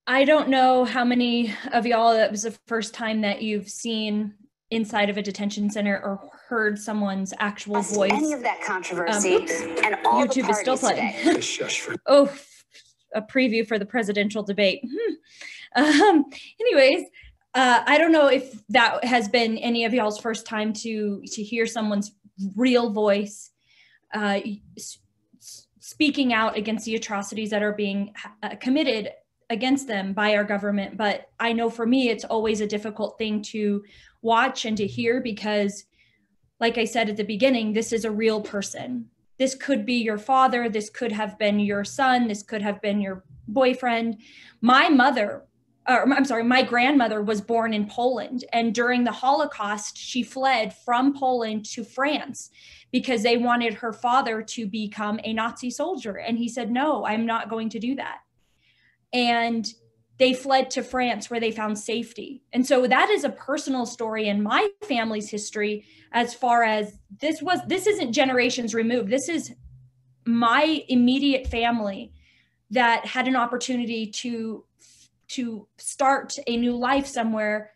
I don't know how many of y'all that was the first time that you've seen inside of a detention center or heard someone's actual voice. Any of that controversy um, and all YouTube is still playing. oh, a preview for the presidential debate. Hmm. Um, anyways, uh, I don't know if that has been any of y'all's first time to to hear someone's real voice uh, speaking out against the atrocities that are being uh, committed against them by our government. But I know for me, it's always a difficult thing to watch and to hear because, like I said at the beginning, this is a real person. This could be your father. This could have been your son. This could have been your boyfriend. My mother, or I'm sorry, my grandmother was born in Poland. And during the Holocaust, she fled from Poland to France because they wanted her father to become a Nazi soldier. And he said, No, I'm not going to do that and they fled to France where they found safety. And so that is a personal story in my family's history as far as this was this isn't generations removed. This is my immediate family that had an opportunity to to start a new life somewhere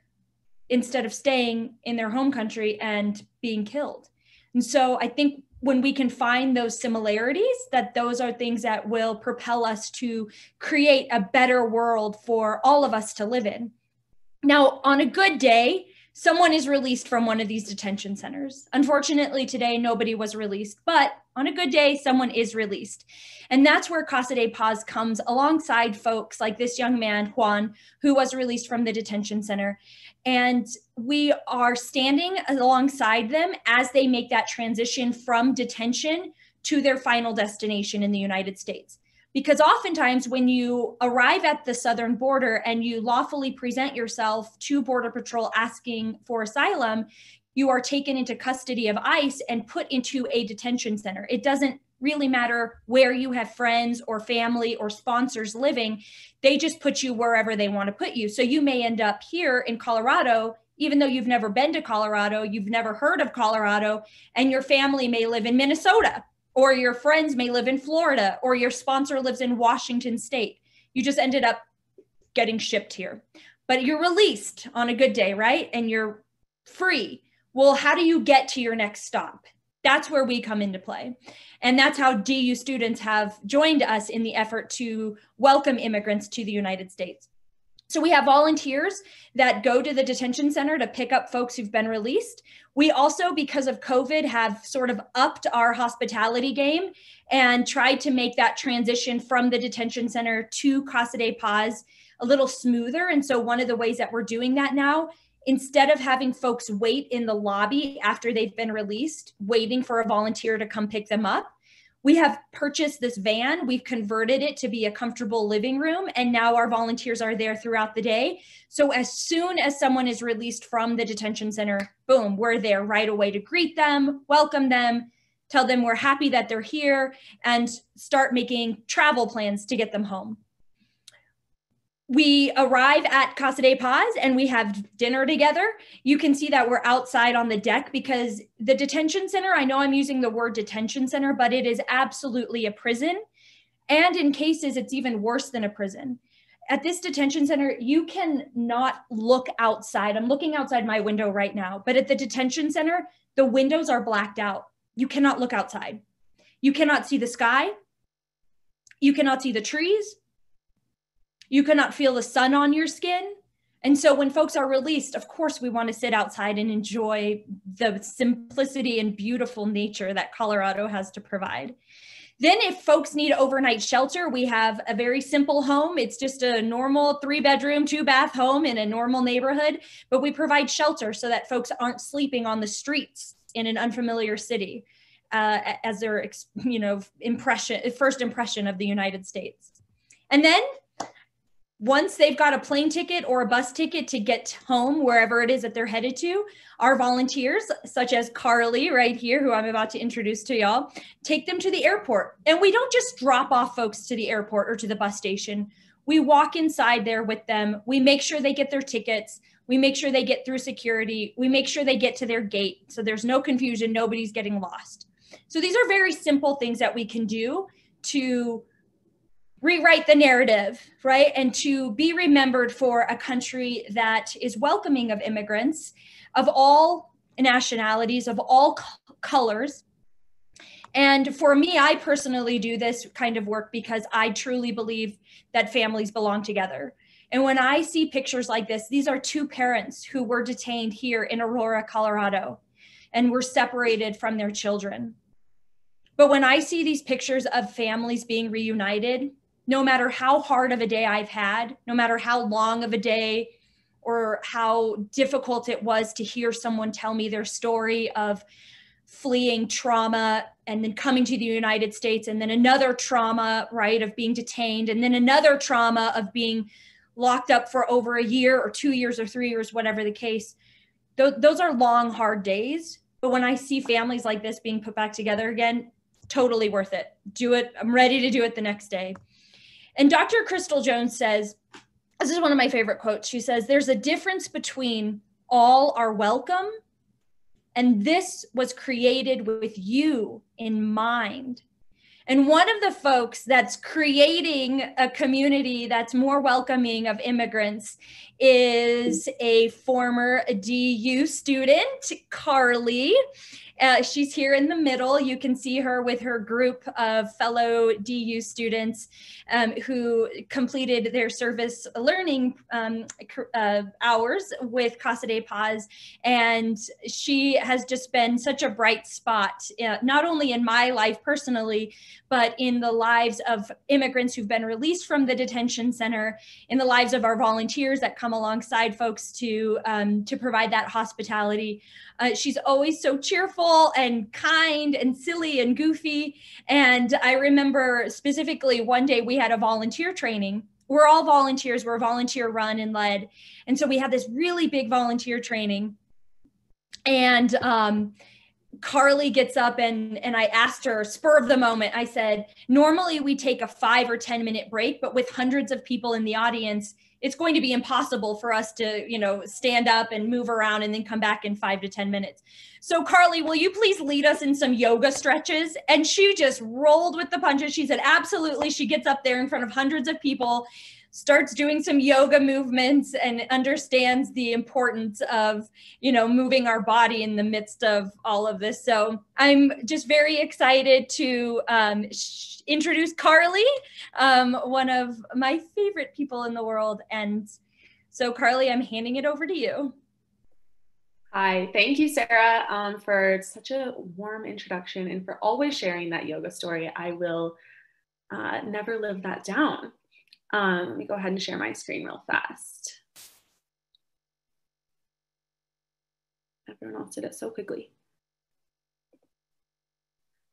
instead of staying in their home country and being killed. And so I think when we can find those similarities that those are things that will propel us to create a better world for all of us to live in. Now on a good day someone is released from one of these detention centers. Unfortunately today nobody was released but on a good day someone is released. And that's where casa de paz comes alongside folks like this young man juan who was released from the detention center. And we are standing alongside them as they make that transition from detention to their final destination in the United States. Because oftentimes, when you arrive at the southern border and you lawfully present yourself to Border Patrol asking for asylum, you are taken into custody of ICE and put into a detention center. It doesn't really matter where you have friends or family or sponsors living. They just put you wherever they want to put you. So you may end up here in Colorado, even though you've never been to Colorado, you've never heard of Colorado, and your family may live in Minnesota, or your friends may live in Florida, or your sponsor lives in Washington state. You just ended up getting shipped here. But you're released on a good day, right? And you're free. Well, how do you get to your next stop? That's where we come into play. And that's how DU students have joined us in the effort to welcome immigrants to the United States. So we have volunteers that go to the detention center to pick up folks who've been released. We also, because of COVID, have sort of upped our hospitality game and tried to make that transition from the detention center to Casa de Paz a little smoother. And so one of the ways that we're doing that now instead of having folks wait in the lobby after they've been released, waiting for a volunteer to come pick them up, we have purchased this van. We've converted it to be a comfortable living room, and now our volunteers are there throughout the day. So, as soon as someone is released from the detention center, boom, we're there right away to greet them, welcome them, tell them we're happy that they're here, and start making travel plans to get them home we arrive at Casa de Paz and we have dinner together. You can see that we're outside on the deck because the detention center, I know I'm using the word detention center, but it is absolutely a prison. And in cases, it's even worse than a prison. At this detention center, you can not look outside. I'm looking outside my window right now, but at the detention center, the windows are blacked out. You cannot look outside. You cannot see the sky. You cannot see the trees you cannot feel the sun on your skin. And so when folks are released, of course, we want to sit outside and enjoy the simplicity and beautiful nature that Colorado has to provide. Then, if folks need overnight shelter, we have a very simple home. It's just a normal three bedroom, two bath home in a normal neighborhood, but we provide shelter so that folks aren't sleeping on the streets in an unfamiliar city uh, as their, you know, impression, first impression of the United States. And then once they've got a plane ticket or a bus ticket to get home wherever it is that they're headed to, our volunteers, such as Carly right here, who I'm about to introduce to y'all, take them to the airport. And we don't just drop off folks to the airport or to the bus station. We walk inside there with them. We make sure they get their tickets. We make sure they get through security. We make sure they get to their gate. So there's no confusion. Nobody's getting lost. So these are very simple things that we can do to rewrite the narrative, right? And to be remembered for a country that is welcoming of immigrants of all nationalities, of all colors. And for me, I personally do this kind of work because I truly believe that families belong together. And when I see pictures like this, these are two parents who were detained here in Aurora, Colorado, and were separated from their children. But when I see these pictures of families being reunited, no matter how hard of a day I've had, no matter how long of a day or how difficult it was to hear someone tell me their story of fleeing trauma and then coming to the United States and then another trauma, right, of being detained and then another trauma of being locked up for over a year or two years or three years, whatever the case. Th- those are long, hard days. But when I see families like this being put back together again, totally worth it. Do it. I'm ready to do it the next day. And Dr. Crystal Jones says, this is one of my favorite quotes. She says, There's a difference between all are welcome and this was created with you in mind. And one of the folks that's creating a community that's more welcoming of immigrants is a former DU student, Carly. Uh, she's here in the middle. You can see her with her group of fellow DU students um, who completed their service learning um, uh, hours with Casa de Paz. And she has just been such a bright spot, uh, not only in my life personally, but in the lives of immigrants who've been released from the detention center, in the lives of our volunteers that come alongside folks to, um, to provide that hospitality. Uh, she's always so cheerful and kind and silly and goofy. And I remember specifically one day we had a volunteer training. We're all volunteers, we're volunteer run and led. And so we had this really big volunteer training. And um, Carly gets up and and I asked her spur of the moment. I said, "Normally we take a 5 or 10 minute break, but with hundreds of people in the audience, it's going to be impossible for us to, you know, stand up and move around and then come back in 5 to 10 minutes." So Carly, will you please lead us in some yoga stretches? And she just rolled with the punches. She said, "Absolutely." She gets up there in front of hundreds of people starts doing some yoga movements and understands the importance of you know moving our body in the midst of all of this so i'm just very excited to um, sh- introduce carly um, one of my favorite people in the world and so carly i'm handing it over to you Hi, thank you, Sarah, um, for such a warm introduction and for always sharing that yoga story. I will uh, never live that down. Um, let me go ahead and share my screen real fast. Everyone else did it so quickly.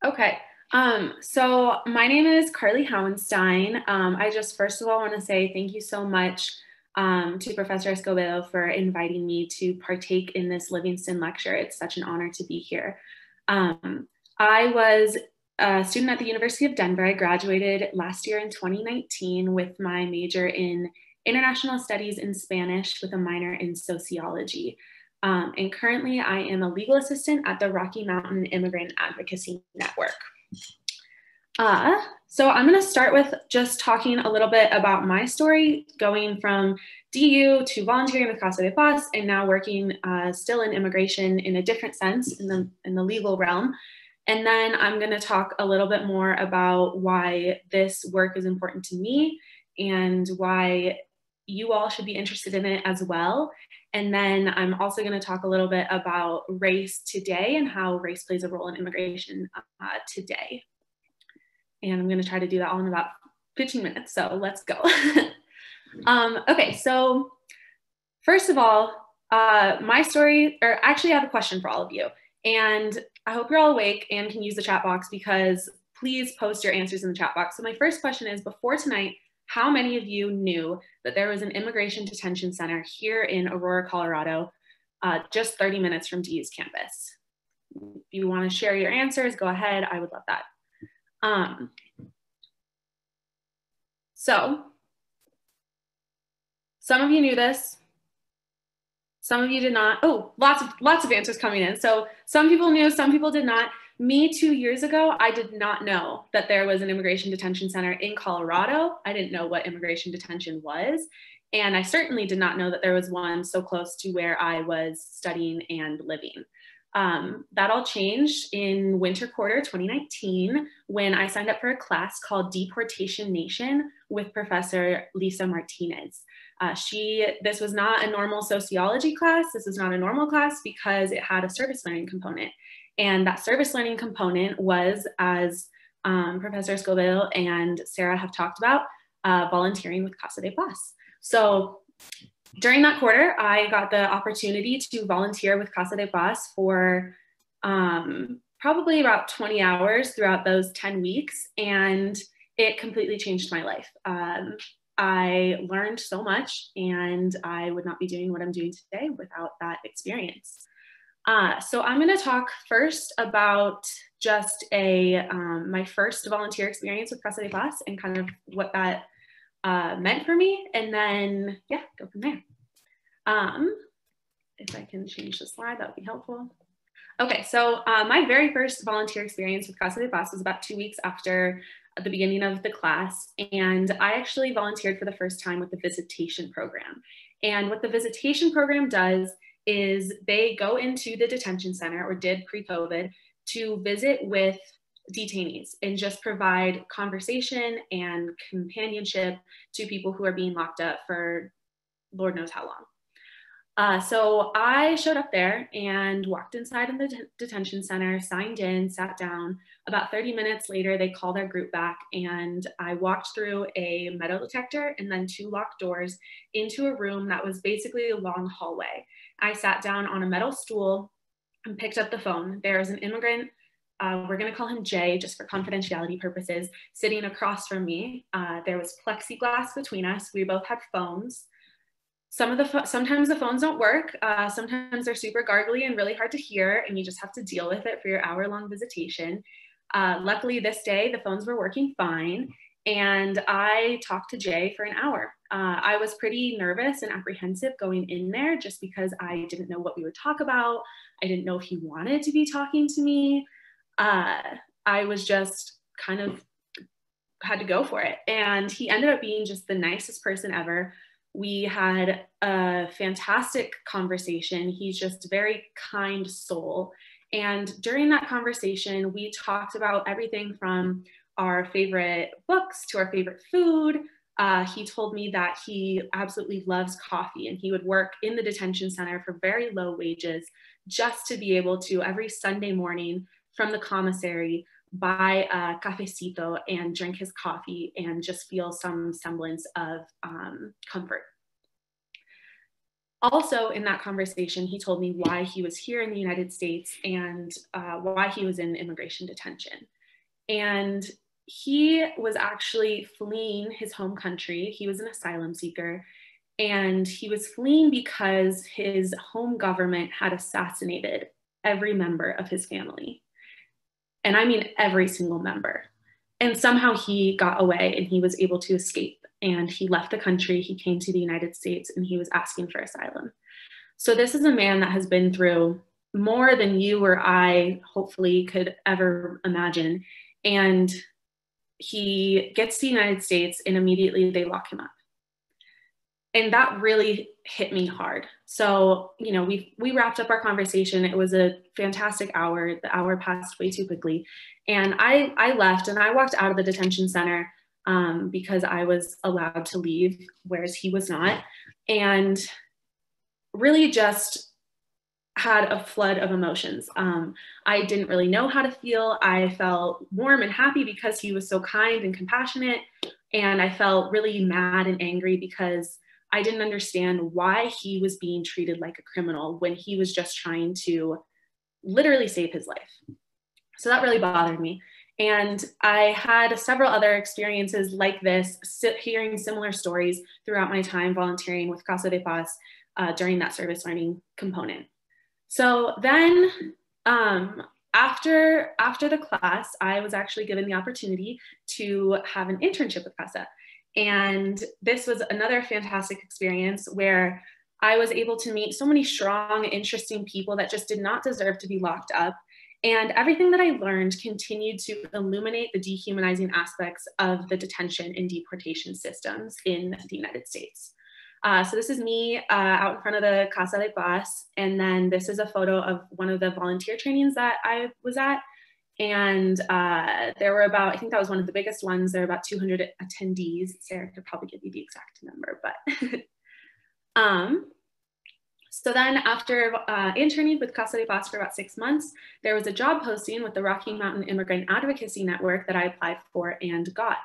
Okay, um, so my name is Carly Hauenstein. Um, I just first of all want to say thank you so much um, to Professor Escobedo for inviting me to partake in this Livingston lecture. It's such an honor to be here. Um, I was a student at the University of Denver. I graduated last year in 2019 with my major in international studies in Spanish with a minor in sociology. Um, and currently, I am a legal assistant at the Rocky Mountain Immigrant Advocacy Network. Uh, so I'm going to start with just talking a little bit about my story, going from DU to volunteering with Casa de Paz, and now working uh, still in immigration in a different sense in the in the legal realm. And then I'm going to talk a little bit more about why this work is important to me and why you all should be interested in it as well. And then I'm also going to talk a little bit about race today and how race plays a role in immigration uh, today. And I'm going to try to do that all in about 15 minutes. So let's go. um, okay, so first of all, uh, my story, or actually, I have a question for all of you. And I hope you're all awake and can use the chat box because please post your answers in the chat box. So my first question is, before tonight, how many of you knew that there was an immigration detention center here in Aurora, Colorado, uh, just 30 minutes from DU's campus? If you want to share your answers, go ahead. I would love that. Um, so, some of you knew this. Some of you did not. Oh, lots of lots of answers coming in. So some people knew, some people did not. Me, two years ago, I did not know that there was an immigration detention center in Colorado. I didn't know what immigration detention was. And I certainly did not know that there was one so close to where I was studying and living. Um, that all changed in winter quarter 2019 when I signed up for a class called Deportation Nation with Professor Lisa Martinez. Uh, she, this was not a normal sociology class. This was not a normal class because it had a service learning component. And that service learning component was, as um, Professor Escobedo and Sarah have talked about, uh, volunteering with Casa de Paz. So during that quarter, I got the opportunity to volunteer with Casa de Paz for um, probably about 20 hours throughout those 10 weeks, and it completely changed my life. Um, I learned so much, and I would not be doing what I'm doing today without that experience. Uh, so I'm going to talk first about just a um, my first volunteer experience with Casa de Paz and kind of what that uh, meant for me, and then yeah, go from there. Um, if I can change the slide, that would be helpful. Okay, so uh, my very first volunteer experience with Casa de Paz was about two weeks after the beginning of the class, and I actually volunteered for the first time with the visitation program. And what the visitation program does is they go into the detention center, or did pre-COVID, to visit with detainees and just provide conversation and companionship to people who are being locked up for Lord knows how long. Uh, so I showed up there and walked inside of the detention center, signed in, sat down. About 30 minutes later, they called our group back, and I walked through a metal detector and then two locked doors into a room that was basically a long hallway. I sat down on a metal stool and picked up the phone. There was an immigrant uh, we're going to call him Jay just for confidentiality purposes, sitting across from me. Uh, there was plexiglass between us. We both had phones. Some of the sometimes the phones don't work. Uh, sometimes they're super gargly and really hard to hear, and you just have to deal with it for your hour-long visitation. Uh, luckily, this day the phones were working fine, and I talked to Jay for an hour. Uh, I was pretty nervous and apprehensive going in there just because I didn't know what we would talk about. I didn't know if he wanted to be talking to me uh, I was just kind of had to go for it. And he ended up being just the nicest person ever. We had a fantastic conversation. He's just a very kind soul. And during that conversation, we talked about everything from our favorite books to our favorite food. Uh, he told me that he absolutely loves coffee and he would work in the detention center for very low wages just to be able to every Sunday morning from the commissary buy a cafecito and drink his coffee and just feel some semblance of um, comfort. Also, in that conversation, he told me why he was here in the United States and uh, why he was in immigration detention. And he was actually fleeing his home country. He was an asylum seeker. And he was fleeing because his home government had assassinated every member of his family. And I mean every single member. And somehow he got away and he was able to escape. And he left the country, he came to the United States, and he was asking for asylum. So, this is a man that has been through more than you or I hopefully could ever imagine. And he gets to the United States, and immediately they lock him up. And that really hit me hard. So you know we we wrapped up our conversation. It was a fantastic hour. The hour passed way too quickly. And i i left and i walked out of the detention center um, because i was allowed to leave whereas he was not and really just had a flood of emotions um, i didn't really know how to feel i felt warm and happy because he was so kind and compassionate and i felt really mad and angry because I didn't understand why he was being treated like a criminal when he was just trying to literally save his life. So that really bothered me. And I had several other experiences like this, hearing similar stories throughout my time volunteering with Casa de Paz uh, during that service learning component. So then um, after, after the class, I was actually given the opportunity to have an internship with CASA. And this was another fantastic experience where I was able to meet so many strong, interesting people that just did not deserve to be locked up. And everything that I learned continued to illuminate the dehumanizing aspects of the detention and deportation systems in the United States. Uh, so this is me uh, out in front of the Casa de Paz. And then this is a photo of one of the volunteer trainings that I was at. And uh, there were about, I think that was one of the biggest ones. There were about 200 attendees. Sarah could probably give you the exact number, but um, so then after uh, interning with Casa de Paz for about six months, there was a job posting with the Rocky Mountain Immigrant Advocacy Network that I applied for and got.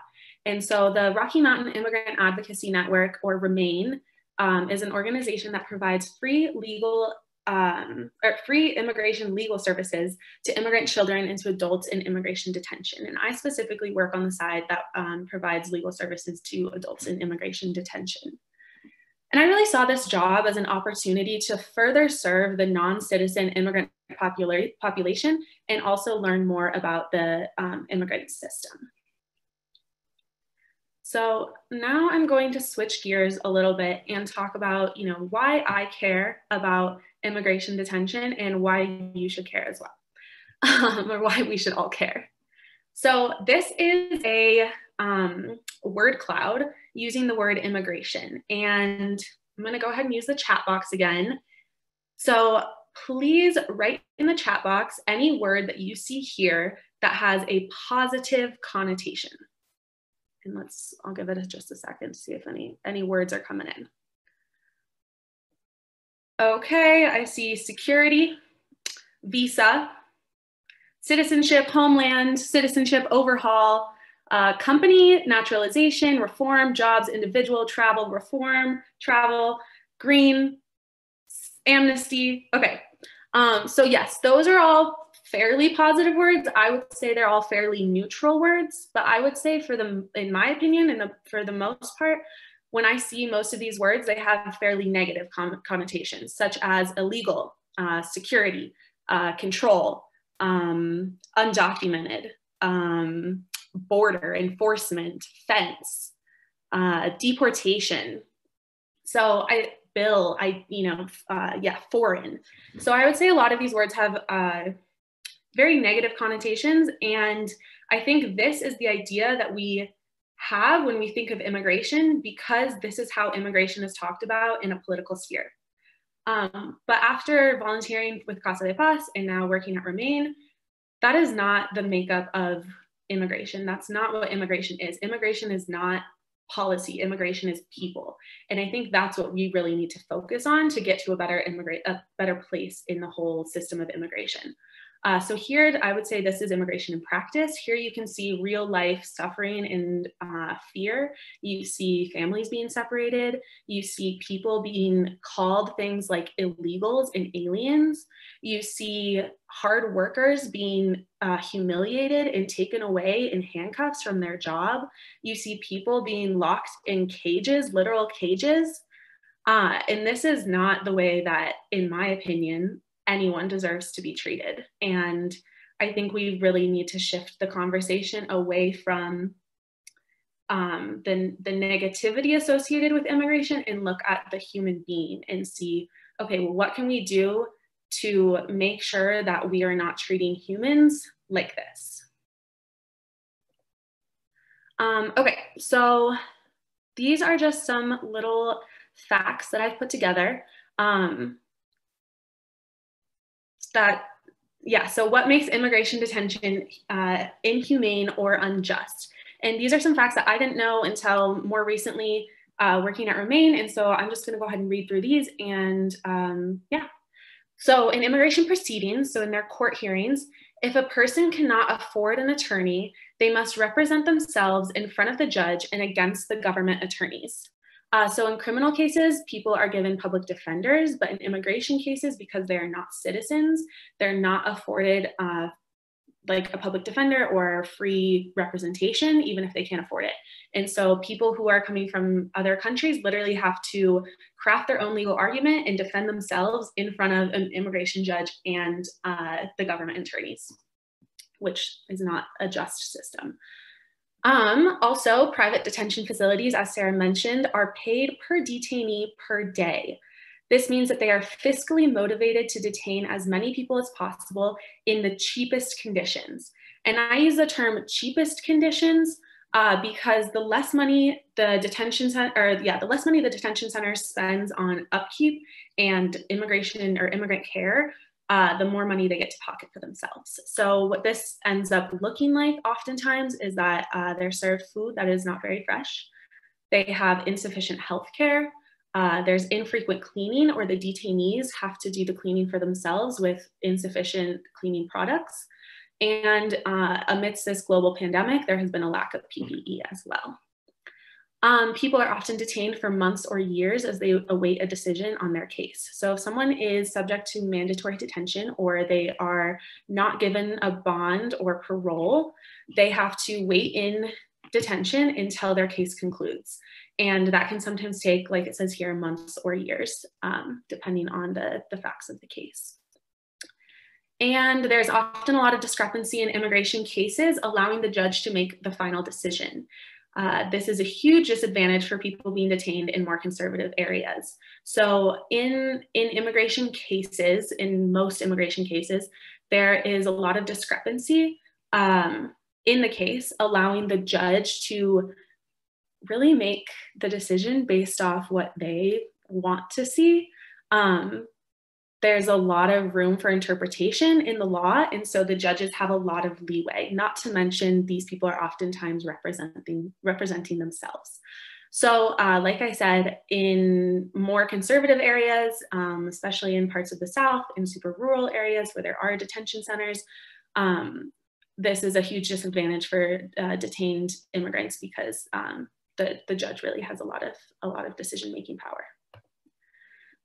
And so the Rocky Mountain Immigrant Advocacy Network, or REMAIN, um, is an organization that provides free legal um, or free immigration legal services to immigrant children and to adults in immigration detention. And I specifically work on the side that um, provides legal services to adults in immigration detention. And I really saw this job as an opportunity to further serve the non-citizen immigrant popula population and also learn more about the um, immigrant system. So now I'm going to switch gears a little bit and talk about, you know, why I care about immigration detention and why you should care as well, um, or why we should all care. So this is a um, word cloud using the word immigration. And I'm gonna go ahead and use the chat box again. So please write in the chat box any word that you see here that has a positive connotation and let's, I'll give it just a second to see if any, any words are coming in. Okay, I see security, visa, citizenship, homeland, citizenship, overhaul, uh, company, naturalization, reform, jobs, individual, travel, reform, travel, green, amnesty. Okay, um, so yes, those are all fairly positive words. I would say they're all fairly neutral words, but I would say for the, in my opinion, and for the most part, when I see most of these words, they have fairly negative connotations, such as illegal, uh, security, uh, control, um, undocumented, um, border, enforcement, fence, uh, deportation. So I, bill, I, you know, uh, yeah, foreign. So I would say a lot of these words have uh, very negative connotations. And I think this is the idea that we have when we think of immigration because this is how immigration is talked about in a political sphere. Um, but after volunteering with Casa de Paz and now working at Remain, that is not the makeup of immigration. That's not what immigration is. Immigration is not policy. Immigration is people. And I think that's what we really need to focus on to get to a better immigrate a better place in the whole system of immigration. Uh, so here, I would say this is immigration in practice. Here you can see real life suffering and uh, fear. You see families being separated. You see people being called things like illegals and aliens. You see hard workers being uh, humiliated and taken away in handcuffs from their job. You see people being locked in cages, literal cages. Uh, and this is not the way that, in my opinion, anyone deserves to be treated. And I think we really need to shift the conversation away from um, the, the negativity associated with immigration and look at the human being and see, okay, well, what can we do to make sure that we are not treating humans like this? Um, okay, so these are just some little facts that I've put together. Um, that yeah so what makes immigration detention uh, inhumane or unjust? And these are some facts that i didn't know until more recently uh, working at remain. And so i'm just going to go ahead and read through these and um, yeah. So in immigration proceedings so in their court hearings if a person cannot afford an attorney they must represent themselves in front of the judge and against the government attorneys uh, so in criminal cases, people are given public defenders, but in immigration cases, because they are not citizens, they're not afforded uh, like a public defender or free representation, even if they can't afford it. And so people who are coming from other countries literally have to craft their own legal argument and defend themselves in front of an immigration judge and uh, the government attorneys, which is not a just system. Um, also, private detention facilities, as Sarah mentioned, are paid per detainee per day. This means that they are fiscally motivated to detain as many people as possible in the cheapest conditions. And I use the term cheapest conditions uh, because the less money the detention center, or yeah, the less money the detention center spends on upkeep and immigration or immigrant care, uh, the more money they get to pocket for themselves. So what this ends up looking like oftentimes is that uh, they're served food that is not very fresh. They have insufficient health care. Uh, there's infrequent cleaning or the detainees have to do the cleaning for themselves with insufficient cleaning products. And uh, amidst this global pandemic, there has been a lack of PPE as well. Um, people are often detained for months or years as they await a decision on their case. So if someone is subject to mandatory detention or they are not given a bond or parole, they have to wait in detention until their case concludes. And that can sometimes take, like it says here, months or years, um, depending on the, the facts of the case. And there's often a lot of discrepancy in immigration cases, allowing the judge to make the final decision. Uh, this is a huge disadvantage for people being detained in more conservative areas. So in, in immigration cases, in most immigration cases, there is a lot of discrepancy um, in the case, allowing the judge to really make the decision based off what they want to see. Um, there's a lot of room for interpretation in the law, and so the judges have a lot of leeway. Not to mention, these people are oftentimes representing representing themselves. So, uh, like I said, in more conservative areas, um, especially in parts of the South, in super rural areas where there are detention centers, um, this is a huge disadvantage for uh, detained immigrants because um, the, the judge really has a lot of a lot of decision making power.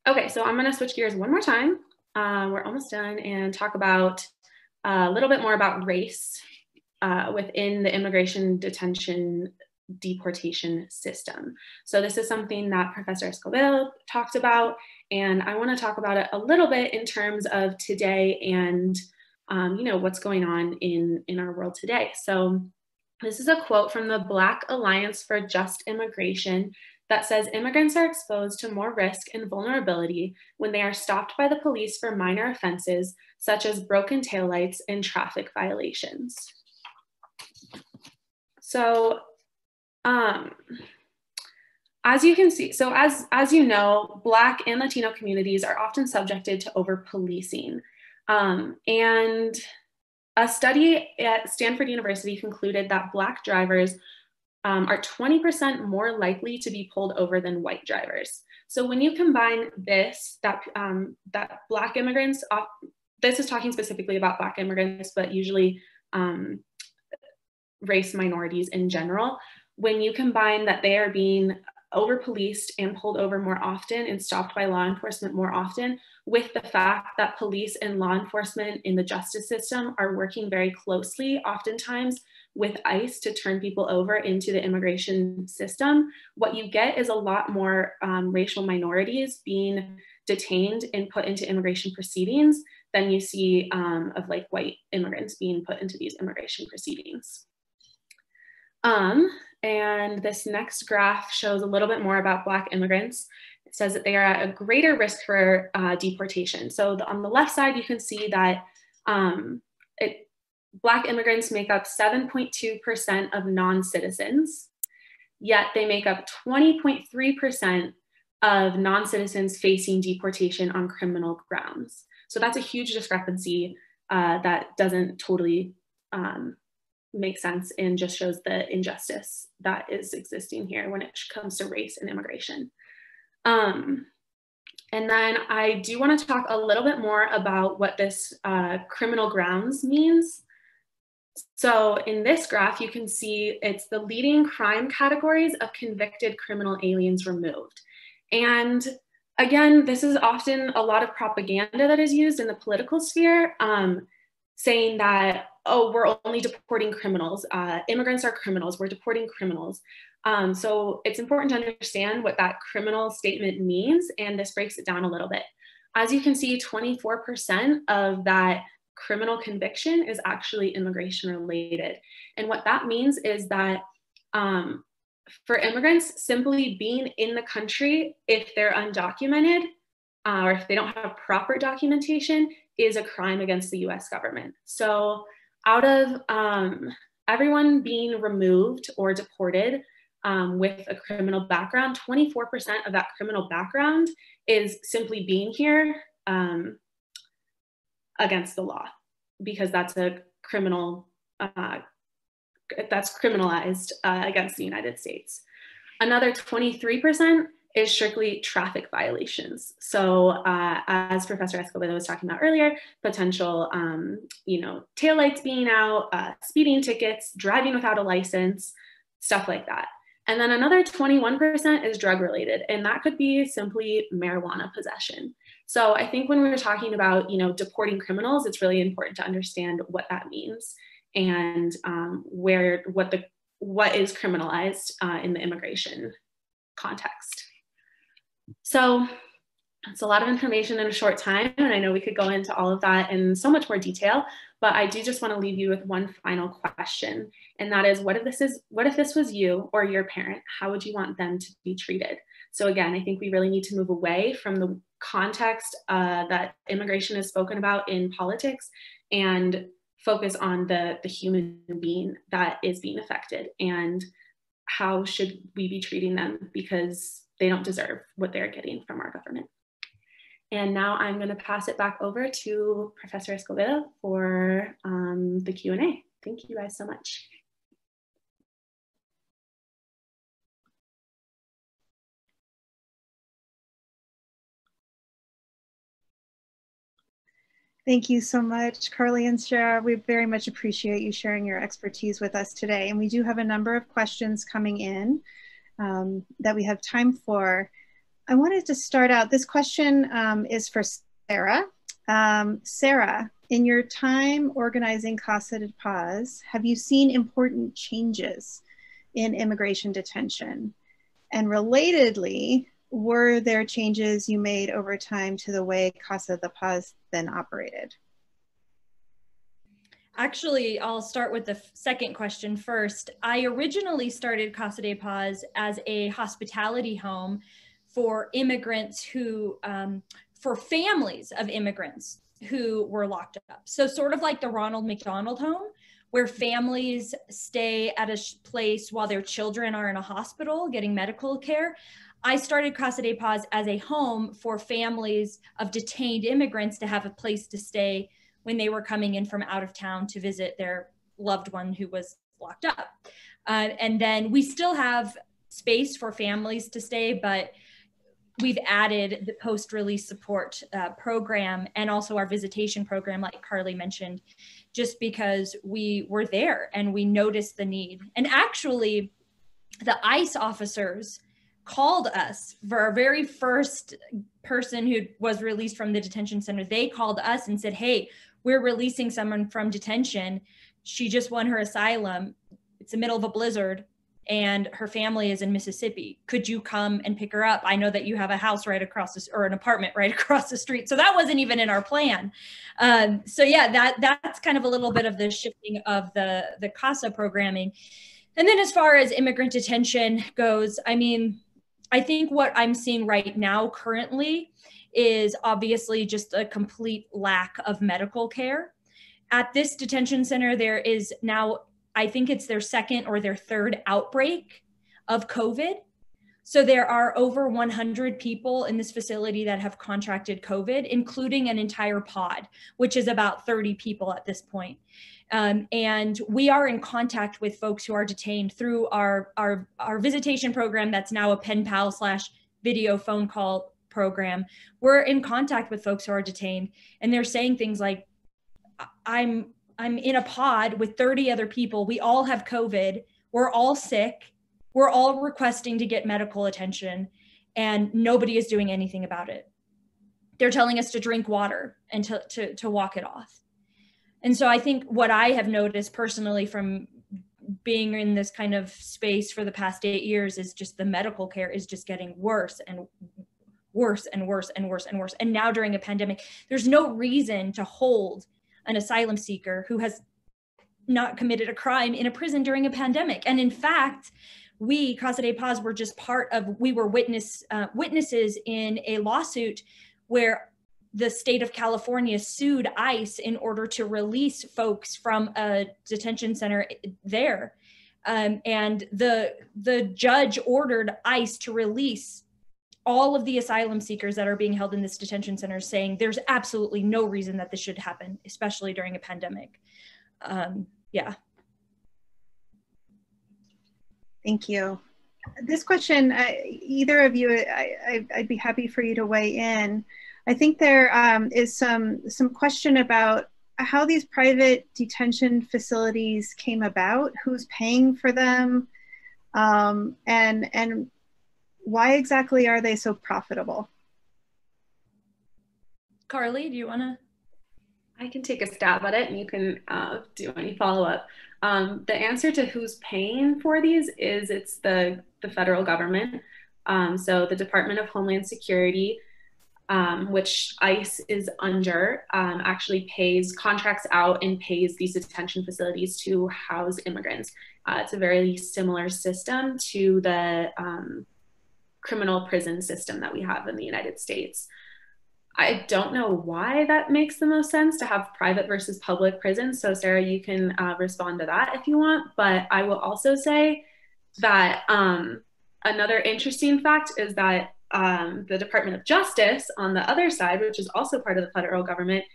Okay, so I'm gonna switch gears one more time. Uh, we're almost done and talk about uh, a little bit more about race uh, within the immigration detention deportation system. So this is something that Professor Escobedo talked about, and I want to talk about it a little bit in terms of today and um, you know what's going on in in our world today. So this is a quote from the Black Alliance for Just Immigration that says immigrants are exposed to more risk and vulnerability when they are stopped by the police for minor offenses such as broken taillights and traffic violations. So, um, as you can see, so as, as you know, Black and Latino communities are often subjected to over policing. Um, and a study at Stanford University concluded that Black drivers um, are 20% more likely to be pulled over than white drivers. So when you combine this, that, um, that Black immigrants, this is talking specifically about Black immigrants, but usually um, race minorities in general, when you combine that they are being over policed and pulled over more often and stopped by law enforcement more often, with the fact that police and law enforcement in the justice system are working very closely, oftentimes with ICE to turn people over into the immigration system, what you get is a lot more um, racial minorities being detained and put into immigration proceedings than you see um, of like white immigrants being put into these immigration proceedings. Um, and this next graph shows a little bit more about Black immigrants. It says that they are at a greater risk for uh, deportation. So the, on the left side, you can see that um, Black immigrants make up 7.2% of non-citizens, yet they make up 20.3% of non-citizens facing deportation on criminal grounds. So that's a huge discrepancy uh, that doesn't totally um, makes sense and just shows the injustice that is existing here when it comes to race and immigration. Um, and then I do want to talk a little bit more about what this uh, criminal grounds means. So in this graph, you can see it's the leading crime categories of convicted criminal aliens removed. And again, this is often a lot of propaganda that is used in the political sphere, um, saying that oh, we're only deporting criminals. Uh, immigrants are criminals. We're deporting criminals. Um, so it's important to understand what that criminal statement means, and this breaks it down a little bit. As you can see, 24% of that criminal conviction is actually immigration related. And what that means is that um, for immigrants, simply being in the country, if they're undocumented uh, or if they don't have proper documentation, is a crime against the US government. So, out of um, everyone being removed or deported um, with a criminal background, 24% of that criminal background is simply being here um, against the law because that's a criminal uh, that's criminalized uh, against the United States. Another 23% is strictly traffic violations. So uh, as Professor Escobedo was talking about earlier, potential, um, you know, taillights being out, uh, speeding tickets, driving without a license, stuff like that. And then another 21% is drug related, and that could be simply marijuana possession. So I think when we're talking about, you know, deporting criminals, it's really important to understand what that means and um, where what the what is criminalized uh, in the immigration context. So it's a lot of information in a short time, and I know we could go into all of that in so much more detail. But I do just want to leave you with one final question, and that is, what if this is what if this was you or your parent? How would you want them to be treated? So again, I think we really need to move away from the context uh, that immigration is spoken about in politics and focus on the, the human being that is being affected and how should we be treating them because they don't deserve what they're getting from our government. And now I'm going to pass it back over to Professor Escobedo for um, the Q&A. Thank you guys so much. Thank you so much, Carly and Sarah. We very much appreciate you sharing your expertise with us today. And we do have a number of questions coming in um, that we have time for. I wanted to start out, this question um, is for Sarah. Um, Sarah, in your time organizing Casa de Paz, have you seen important changes in immigration detention? And relatedly, were there changes you made over time to the way Casa de Paz then operated? Actually, I'll start with the second question first. I originally started Casa de Paz as a hospitality home for immigrants who, um, for families of immigrants who were locked up. So, sort of like the Ronald McDonald Home, where families stay at a place while their children are in a hospital getting medical care. I started Casa de Paz as a home for families of detained immigrants to have a place to stay when they were coming in from out of town to visit their loved one who was locked up. Uh, and then we still have space for families to stay, but we've added the post release support uh, program and also our visitation program, like Carly mentioned, just because we were there and we noticed the need. And actually, the ICE officers called us for our very first person who was released from the detention center. They called us and said, Hey, we're releasing someone from detention. She just won her asylum. It's the middle of a blizzard and her family is in Mississippi. Could you come and pick her up? I know that you have a house right across this or an apartment right across the street. So that wasn't even in our plan. Um, so yeah, that that's kind of a little bit of the shifting of the the CASA programming. And then as far as immigrant detention goes, I mean, I think what I'm seeing right now currently is obviously just a complete lack of medical care. At this detention center, there is now, I think it's their second or their third outbreak of COVID. So there are over 100 people in this facility that have contracted COVID, including an entire pod, which is about 30 people at this point. Um, and we are in contact with folks who are detained through our, our, our visitation program that's now a pen pal slash video phone call program. We're in contact with folks who are detained and they're saying things like, I'm I'm in a pod with 30 other people. We all have COVID. We're all sick. We're all requesting to get medical attention and nobody is doing anything about it. They're telling us to drink water and to, to, to walk it off And so I think what I have noticed personally from being in this kind of space for the past eight years is just the medical care is just getting worse and worse and worse and worse and worse. And now during a pandemic, there's no reason to hold an asylum seeker who has not committed a crime in a prison during a pandemic. And in fact, we Casa de Paz were just part of we were witness uh, witnesses in a lawsuit where the state of California sued ICE in order to release folks from a detention center there. Um, and the the judge ordered ICE to release all of the asylum seekers that are being held in this detention center, saying there's absolutely no reason that this should happen, especially during a pandemic. Um, yeah. Thank you. This question, I, either of you, I, would be happy for you to weigh in. I think there um, is some some question about how these private detention facilities came about, who's paying for them, um, and and why exactly are they so profitable? Carly, do you want to? I can take a stab at it, and you can uh, do any follow up. Um, the answer to who's paying for these is it's the the federal government. Um, so the Department of Homeland Security um, which ICE is under, um, actually pays, contracts out and pays these detention facilities to house immigrants. Uh, it's a very similar system to the um, criminal prison system that we have in the United States. I don't know why that makes the most sense to have private versus public prisons. So, Sarah, you can uh, respond to that if you want. But I will also say that um, another interesting fact is that um, the Department of Justice on the other side, which is also part of the federal government,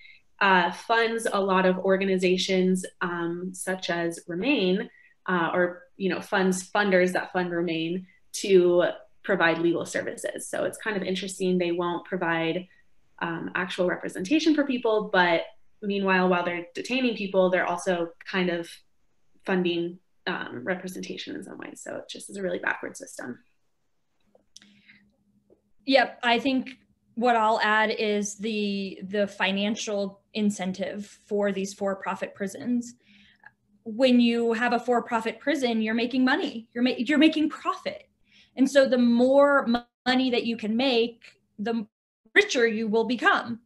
uh, funds a lot of organizations um, such as Remain, uh, or you know, funds funders that fund Remain to provide legal services. So it's kind of interesting. They won't provide um, actual representation for people, but meanwhile, while they're detaining people, they're also kind of funding um, representation in some ways. So it just is a really backward system. Yep, I think what I'll add is the the financial incentive for these for-profit prisons. When you have a for-profit prison, you're making money. You're ma- you're making profit. And so the more money that you can make, the richer you will become.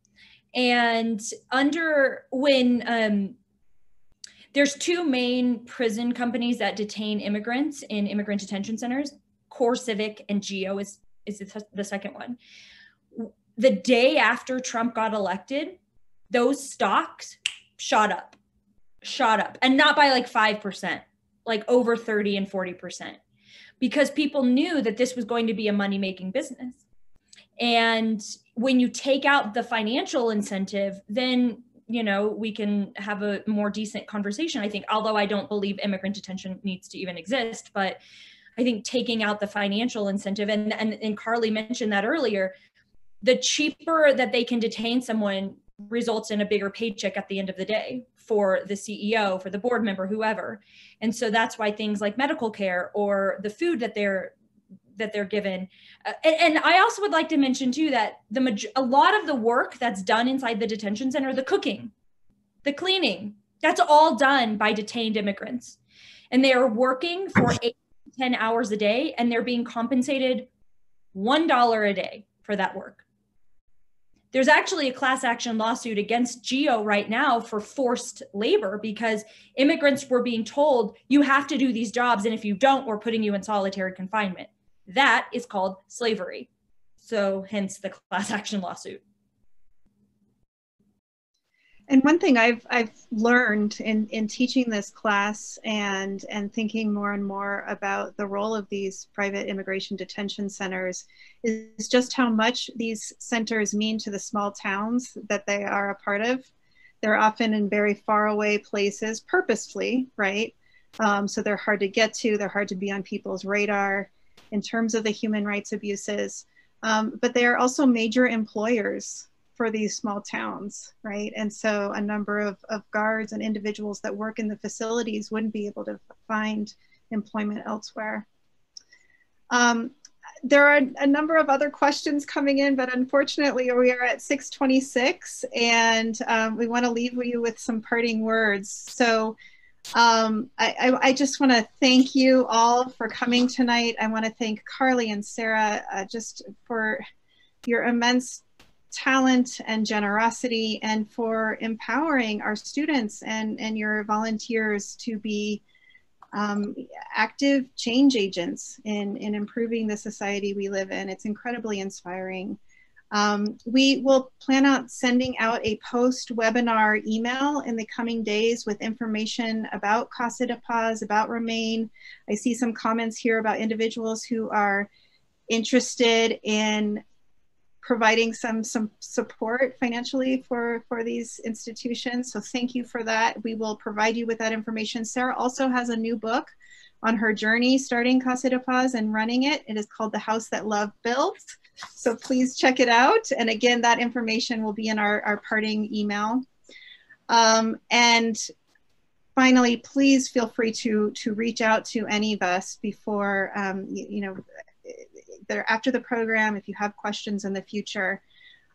And under when um, there's two main prison companies that detain immigrants in immigrant detention centers, CoreCivic and Geo is is the second one. The day after Trump got elected, those stocks shot up, shot up, and not by like 5%, like over 30 and 40%, because people knew that this was going to be a money making business. And when you take out the financial incentive, then you know we can have a more decent conversation i think although i don't believe immigrant detention needs to even exist but I think taking out the financial incentive and, and, and Carly mentioned that earlier, the cheaper that they can detain someone results in a bigger paycheck at the end of the day for the CEO, for the board member, whoever. And so that's why things like medical care or the food that they're that they're given. Uh, and, and, I also would like to mention too that the a lot of the work that's done inside the detention center, the cooking, the cleaning, that's all done by detained immigrants. And they are working for eight 10 hours a day and they're being compensated $1 a day for that work. There's actually a class action lawsuit against GEO right now for forced labor because immigrants were being told you have to do these jobs and if you don't, we're putting you in solitary confinement. That is called slavery. So, hence the class action lawsuit. And one thing I've I've learned in in teaching this class and and thinking more and more about the role of these private immigration detention centers is just how much these centers mean to the small towns that they are a part of. They're often in very far away places, purposefully, right? Um, so they're hard to get to. They're hard to be on people's radar in terms of the human rights abuses. Um, but they are also major employers for these small towns, right? And so a number of, of guards and individuals that work in the facilities wouldn't be able to find employment elsewhere. Um, there are a number of other questions coming in, but unfortunately we are at 626 and um, we want to leave you with some parting words. So um, I, I, I, just want to thank you all for coming tonight. I want to thank Carly and Sarah uh, just for your immense talent and generosity and for empowering our students and, and your volunteers to be um, active change agents in, in improving the society we live in. It's incredibly inspiring. Um, we will plan on sending out a post-webinar email in the coming days with information about Casa de Paz, about Remain. I see some comments here about individuals who are interested in providing some some support financially for for these institutions. So thank you for that. We will provide you with that information. Sarah also has a new book on her journey starting casa de paz and running it. It is called the house that love built. So please check it out. And again that information will be in our, our parting email. Um, and finally please feel free to to reach out to any of us before um, you, you know that are after the program if you have questions in the future.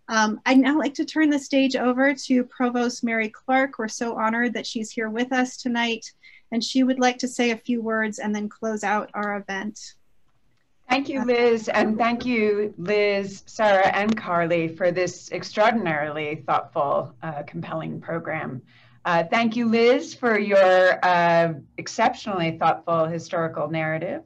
Um, I'd now like to turn the stage over to Provost Mary Clark. We're so honored that she's here with us tonight, and she would like to say a few words and then close out our event. Thank you, Liz, and thank you, Liz, Sarah, and Carly for this extraordinarily thoughtful, uh, compelling program. Uh, thank you, Liz, for your uh, exceptionally thoughtful historical narrative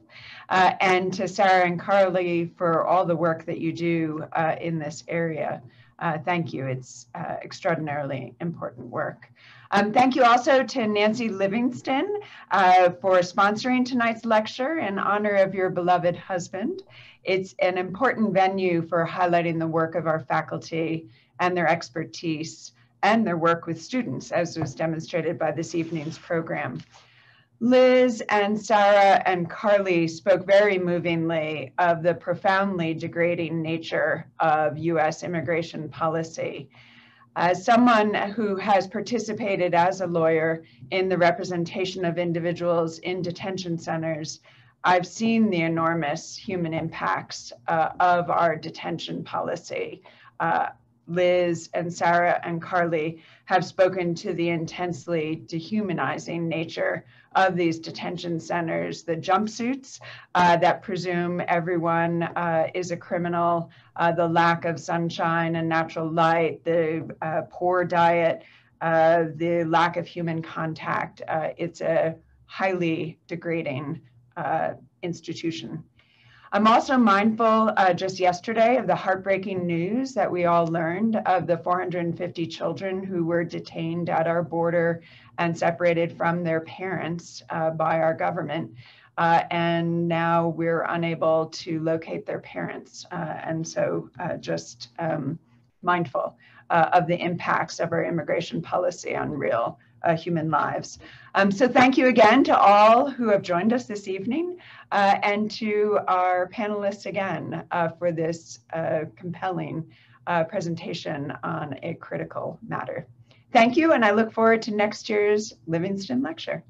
uh, and to Sarah and Carly for all the work that you do uh, in this area. Uh, thank you. It's uh, extraordinarily important work. Um, thank you also to Nancy Livingston uh, for sponsoring tonight's lecture in honor of your beloved husband. It's an important venue for highlighting the work of our faculty and their expertise and their work with students, as was demonstrated by this evening's program. Liz and Sarah and Carly spoke very movingly of the profoundly degrading nature of US immigration policy. As someone who has participated as a lawyer in the representation of individuals in detention centers, I've seen the enormous human impacts uh, of our detention policy. Uh, Liz and Sarah and Carly have spoken to the intensely dehumanizing nature of these detention centers, the jumpsuits uh, that presume everyone uh, is a criminal, uh, the lack of sunshine and natural light, the uh, poor diet, uh, the lack of human contact. It's a highly degrading institution. I'm also mindful uh, just yesterday of the heartbreaking news that we all learned of the 450 children who were detained at our border and separated from their parents uh, by our government. Uh, and now we're unable to locate their parents. Uh, and so uh, just um, mindful uh, of the impacts of our immigration policy on real uh, human lives. Um, so thank you again to all who have joined us this evening uh, and to our panelists again uh, for this uh, compelling uh, presentation on a critical matter. Thank you, and I look forward to next year's Livingston Lecture.